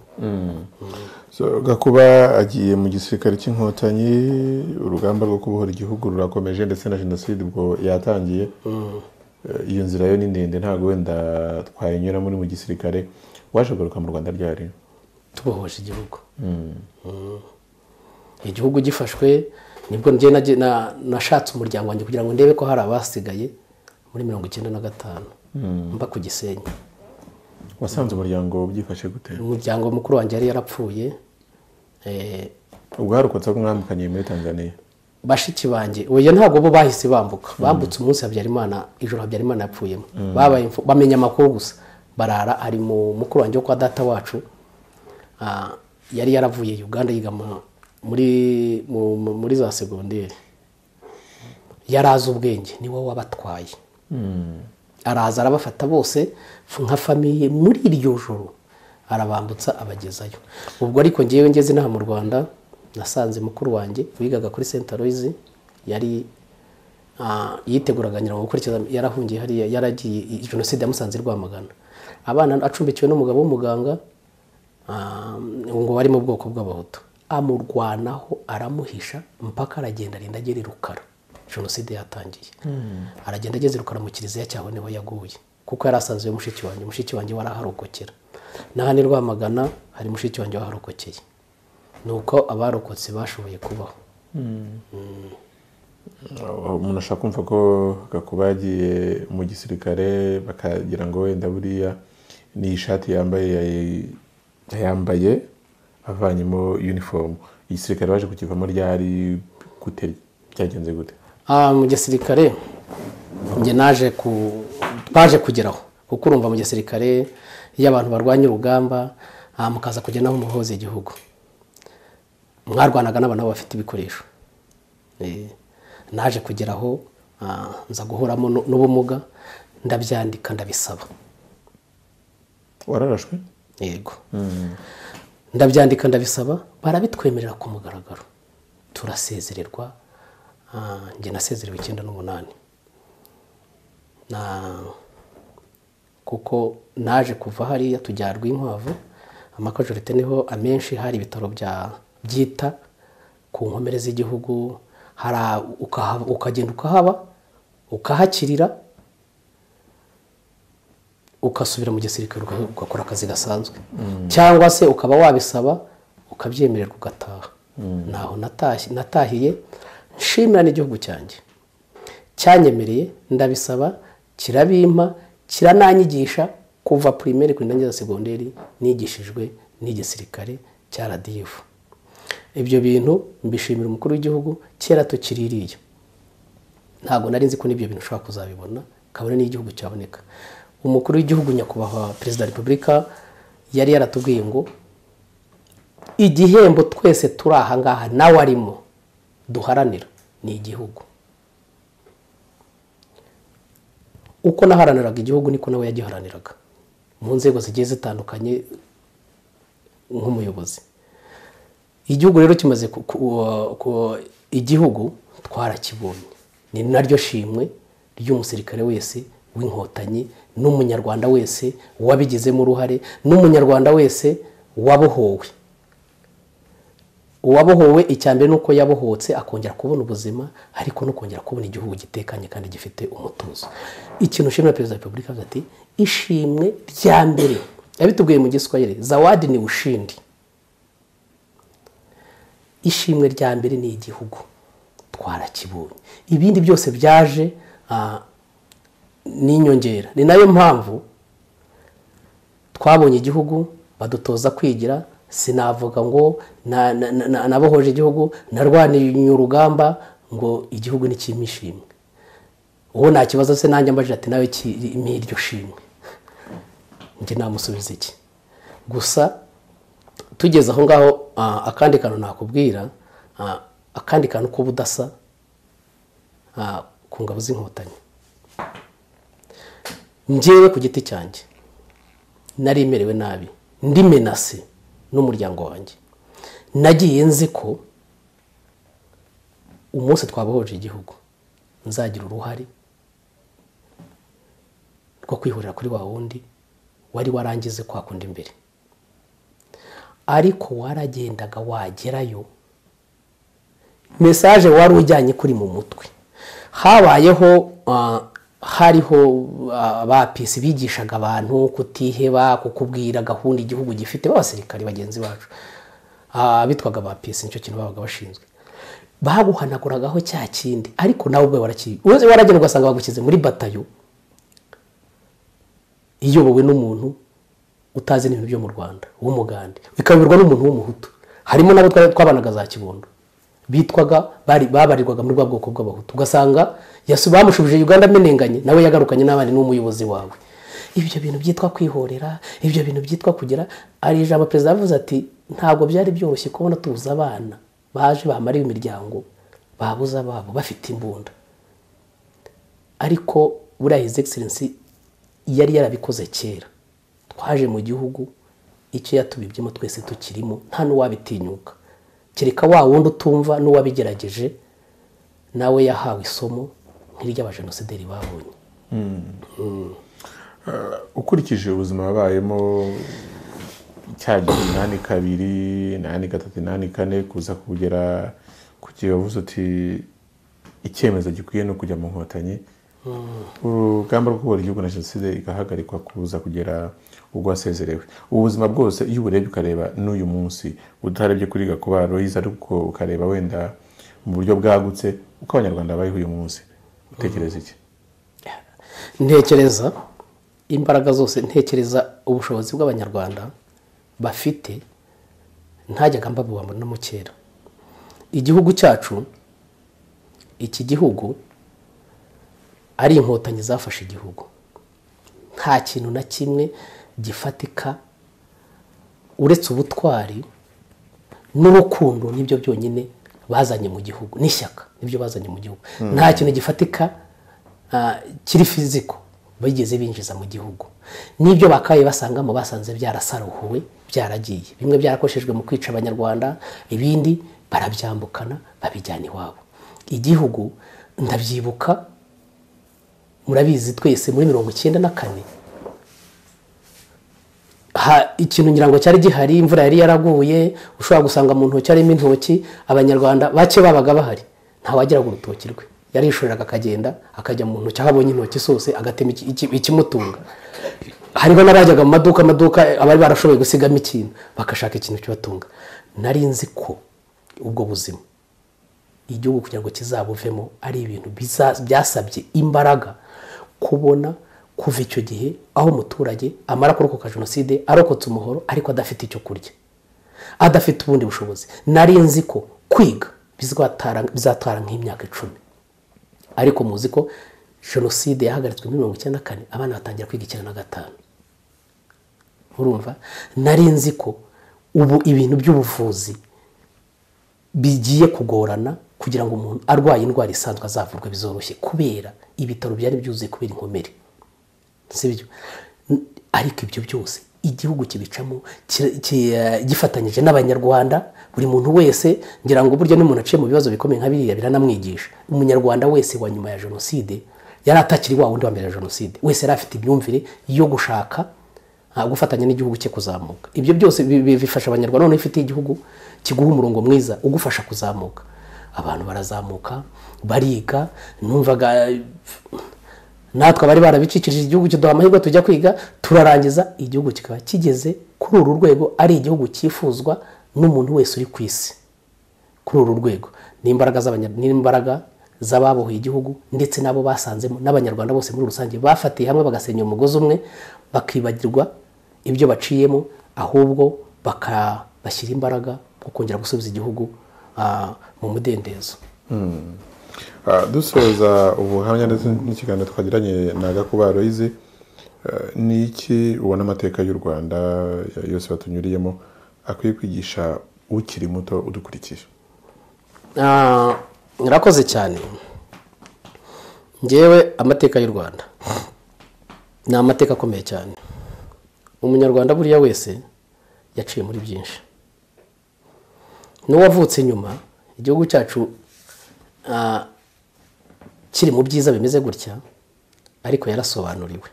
Speaker 2: So, gakuba agiye mu gisirikare cy'inkotanyi urugamba rwo kubohora igihugu rurakomeje ndetse na jenoside ubwo yatangiye. Eh, iyo nzira yo ni ndende ntabwo wenda twayinyura muri mu gisirikare. Waje kugaruka mu rwanda ryari?
Speaker 1: Tubohoje igihugu. Mm. Igihugu gifashwe ni bwo nashatse umuryango wanjye kugira ngo ndebe ko hari abasigaye muri mirongo icyenda na gatanu. Mba ku gisenyi.
Speaker 2: Wasanze umuryango byifashe gute?
Speaker 1: Umuryango mukuru wanjye yari yarapfuye eh,
Speaker 2: ubwo harokotse ko mwambukaniye muri tanzania?
Speaker 1: bashiki banjye oya ntabwo bo bahise bambuka. Bambutse umunsi habyarimana ijoro habyarimana yapfuyemo. Babaye imfu- bamenya amakuru gusa. Barara hari mu mukuru wanjye wo kwa data wacu ah, yari yaravuye uganda yiga muri mu- mu- muri za segonderi. Yari azi ubwenge ni wowe wabatwaye. Araza arabafata bose nka famiye muri iryo joro. Arabambutsa abagezayo. Ubwo ariko ngewe ngeze inaha mu rwanda nasanze mukuru wanjye wigaga kuri Saint Aloys yari ah, yiteguraga ngira ngo gukurikiza yarahungiye hariya yaragiye jenoside yamusanze Rwamagana. Abana acumbikiwe n'umugabo w'umuganga ah, ngo wari mu bwoko bw'abahutu. Amurwanaho aramuhisha mpaka aragenda arinda agera i rukara. Jenoside yatangiye. Aragenda ageze i rukara mu kiliziya cyaho ni ho yaguye. Kuko yari asanzwe mushiki wanjye mushiki wanjye waraharokokera. Na hano i rwamagana hari mushiki wanjye waharokokeye. Ni uko abarokotse bashoboye kubaho.
Speaker 2: Umuntu ashaka kumva ko gakuba yagiye mu gisirikare bakagira ngo wenda buriya ni ishati yambaye yayambaye avanyemo uniform. Igisirikare baje kukivamo ryari gute byagenze gute?
Speaker 1: Ah, mu gisirikare njye naje ku twaje kugeraho. Kuko urumva mu gisirikare iyo abantu barwanya urugamba ah, mukaza kujya naho muhoza igihugu. Mwarwanaga n'abantu bafite ibikoresho. Eh, naje kugeraho ah, nza guhuramo nu- n'ubumuga ndabyandika ndabisaba.
Speaker 2: Wararashwe?
Speaker 1: Yego. Ndabyandika ndabisaba barabitwemerera ku mugaragaro. Turasezererwa ah, njye nasezerewe icyenda n'umunani. Na kuko naje kuva hariya tujya rwinkwavu amakajorite ni ho amenshi hari ibitaro byita ku nkomere z'igihugu ukagenda ukahaba ukahakirira ugasubira mu gisirikare uga- ugakora akazi gasanzwe. Cyangwa se ukaba wabisaba ukabyemererwa ugataha naho natashye- natahiye nshimira n'igihugu cyanjye. Cyanyemereye ndabisaba kirabimpa kirananyigisha kuva primaire kuri ndangiza segonderi nigishijwe n'igisirikare cya RDF ibyo bintu mbishimira umukuru w'igihugu kera tukiri iriya ntabwo nari nzi ko n'ibyo bintu ushobora kuzabibona kabone n'igihugu cyaboneka. Umukuru w'igihugu nyakubahwa perezida wa repubulika yari yaratubwiye ngo igihembo twese turi aha ngaha nawe arimo duharanira ni igihugu. Uko naharaniraga igihugu niko nawe yagiharaniraga mu nzego zigiye zitandukanye nk'umuyobozi. Igihugu rero kimaze ku- igihugu twarakibonye. Ni naryo shimwe ry'umusirikare wese w'inkotanyi n'umunyarwanda wese wabigizemo uruhare n'umunyarwanda wese wabohowe. Uwabohowe mbere ni uko yabohotse akongera kubona ubuzima ariko no kongera kubona igihugu gitekanye kandi gifite umutuzo. Ikintu ushimira perezida wa repubulika avuga ati ishimwe rya mbere. Yabitubwiye mu giswahili zawadi ni ushindi. Ishimwe rya mbere ni igihugu twarakibonye. Ibindi byose byaje ah, ni na yo mpamvu twabonye igihugu badutoza kwigira sinavuga ngo na- na- na- nabohoje igihugu narwaniye urugamba ngo igihugu ni kimwe ishimwe uwo nta kibazo se nanjye mbajije ati nawe kimwe iryo shimwe? Njye namusubiza iki? Gusa tugeze aho ngaho ah, akandi kantu nakubwira ah, akandi kantu k'ubudasa ah, ku ngabo z'inkotanyi. Njyewe ku giti cyanjye. Nari merewe nabi. Ndi menase n'umuryango wanjye. Nagiye nzi ko umunsi twabohoje igihugu nzagira uruhare rwo kwihurira kuri wa wundi wari warangize kwa kundi imbere ariko waragendaga wagerayo mesaje wari ujyanye kuri mu mutwe. Habayeho ah, hariho ah, ba pisi bigishaga abantu kutiheba kukubwira gahunda igihugu gifite b'abasirikari bagenzi bacu. Ah, bitwaga ba pisi ni cyo kintu babaga bashinzwe. Baguhanaguragaho cya kindi ariko nawe ubwe warakibi uzi waragenda ugasanga bagushyize muri batayo. Iyobowe n'umuntu utazi n'ibintu byo mu rwanda w'umugande. Bikayoborwa n'umuntu w'umuhutu. Harimo n'abo twabanaga za kibondo. Bitwaga bari babarirwaga muri bwa bwoko bw'abahutu ugasanga bamushubije uganda amenenganye nawe yagarukanye n'abandi n'umuyobozi wawe. Ibyo bintu byitwa kwihorera ibyo bintu byitwa kugira ari ijambo perezida yavuze ati ntabwo byari byoroshye kubona tubuze abana baje bamara imiryango babuze ababo bafite imbunda. Ariko buriya his excellence yari yarabikoze kera. Twaje mu gihugu icyo yatubibyemo twese tukirimo nta n'uwabitinyuka. Kereka wa wundi utumva n'uwabigerageje nawe yahawe isomo nk'iry'abajenosideri babonye
Speaker 2: ukurikije ubuzima wabayemo cyagiye inani kabiri inani gatatu inani kane kuza kugera ku gihe wavuze uti icyemezo gikwiye no kujya mu nkotanyi. Urugamba rwo kubohora igihugu na jenoside igahagarikwa kuza kugera ubwo wasezerewe. Ubuzima bwose iyo uburebye ukareba n'uyu munsi utarebye kuri gakuba royiza ariko ukareba wenda mu buryo bwagutse uko abanyarwanda babayeho uyu munsi utekereza iki?
Speaker 1: Ntekereza imbaraga zose ntekereza ubushobozi bw'abanyarwanda bafite ntajyaga mbabubamo no mu kera. Igihugu cyacu iki gihugu ari inkotanyi zafashe igihugu. Nta kintu na kimwe gifatika uretse ubutwari n'urukundo ni byo byonyine bazanye mu gihugu n'ishyaka ni byo bazanye mu gihugu. Nta kintu gifatika ah, kiri fiziko bigeze binjiza mu gihugu. N'ibyo bakabaye basangamo basanze byarasaruhuwe byaragiye. Bimwe byarakoreshejwe mu kwica abanyarwanda ibindi barabyambukana babijyana iwabo. Igihugu ndabyibuka murabizi twese muri mirongo icyenda na kane. Ikintu ngira ngo cyari gihari imvura yari yaraguye ushobora gusanga mu ntoki harimo intoki abanyarwanda bake babaga bahari. Ntawagiraga urutoki rwe. Yarishoreraga akagenda akajya mu ntoki aho abonye intoki zose agatema iki- iki- ikimutunga. Hariho n'abajyaga mu maduka amaduka abari barashoboye gusigamo ikintu bagashaka ikintu kibatunga. Nari nzi ko ubwo buzima igihugu kugira ngo kizabuvemo ari ibintu byasabye imbaraga. Kubona kuva icyo gihe aho umuturage amara kurokoka jenoside arokotse umuhoro ariko adafite icyo kurya. Adafite ubundi bushobozi. Nari nzi ko kwiga bizatwara nk'imyaka icumi. Ariko muzi ko jenoside yahagaritswe muri mirongo icyenda na kane abana batangira kwiga icyenda na gatanu. Urumva? Nari nzi ko ubu ibintu by'ubuvuzi bigiye kugorana kugira ngo umuntu arwaye indwara isanzwe azavurwe bizoroshye kubera ibitaro byari byuzuye kubera inkomere. Sibyo ariko ibyo byose igihugu kibicamo ki- ki- eh, gifatanyije n'abanyarwanda buri muntu wese ngira ngo burya n'umuntu aciye mu bibazo bikomeye nka biriya biranamwigisha. Umunyarwanda wese wa nyuma ya jenoside yari atakiri wa wundi wa mbere ya jenoside wese yari afite imyumvire yo gushaka ah, gufatanya n'igihugu cye kuzamuka. Ibyo byose bi- bi- bifasha abanyarwanda noneho ifitiye igihugu kiguha umurongo mwiza ugufasha kuzamuka. Abantu barazamuka bariga numvaga natwe abari barabicikirije igihugu kiduha amahirwe tujya kwiga turarangiza igihugu kikaba kigeze kuri uru rwego ari igihugu cyifuzwa n'umuntu wese uri ku isi. Kuri uru rwego. N'imbaraga z'ababohoye igihugu ndetse n'abo basanzemo n'abanyarwanda bose muri rusange bafatiye hamwe bagasenya umugozi umwe bakibagirwa ibyo baciyemo ahubwo baka- bashyira imbaraga mu kongera gusubiza igihugu mu mudendezo.
Speaker 2: Ah, dusoza ubuhamya ndetse n'ikiganiro twagiranye na gakuba royizi ni iki ubona amateka y'u rwanda yose batunyuriyemo akwiye kwigisha ukiri muto udukurikiye
Speaker 1: Ah, murakoze cyane. Ngewe amateka y'u rwanda ni amateka akomeye cyane. Umunyarwanda buriya wese yaciye muri byinshi. N'uwavutse nyuma igihugu cyacu ah, kiri mu byiza bimeze gutya ariko yarasobanuriwe.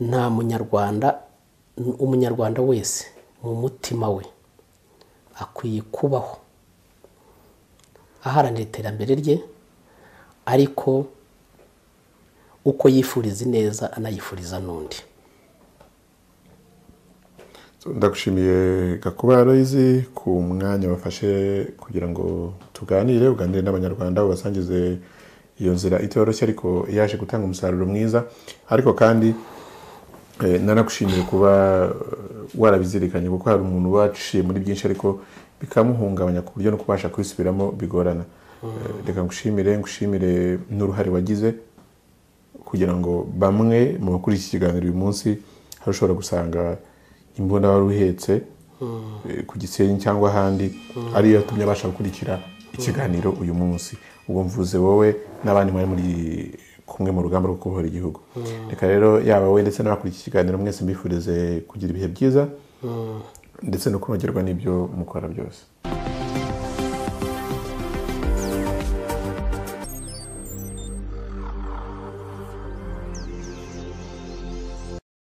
Speaker 1: Nta munyarwanda umunyarwanda wese mu mutima we akwiye kubaho. Aharanira iterambere rye ariko uko yifuriza ineza anayifuriza n'undi.
Speaker 2: Ndagushimiye gakuba Aloyizi ku mwanya wafashe kugira ngo tuganire uganire n'abanyarwanda ubasangize iyo nzira itoroshye ariko yaje gutanga umusaruro mwiza. Ariko kandi eh, nanagushimiye kuba eh, warabizirikanye kuko hari umuntu waciye muri byinshi ariko bikamuhungabanya ku buryo no kubasha kubisubiramo bigorana. Eh, reka ngushimire ngushimire n'uruhare wagize kugira ngo bamwe mu bakuriye iki kiganiro uyu munsi hari ushobora gusanga imbunda wari uhetse eh, ku gisenyi cyangwa ahandi ariyo yatumye abasha gukurikira ikiganiro uyu munsi. Ubwo mvuze wowe n'abandi mwari muri kumwe mu rugamba rwo kubohora igihugu. Reka rero yaba wowe ndetse n'abakurikiye ikiganiro mwese mbifurize kugira ibihe byiza ndetse no kunogerwa n'ibyo mukora byose.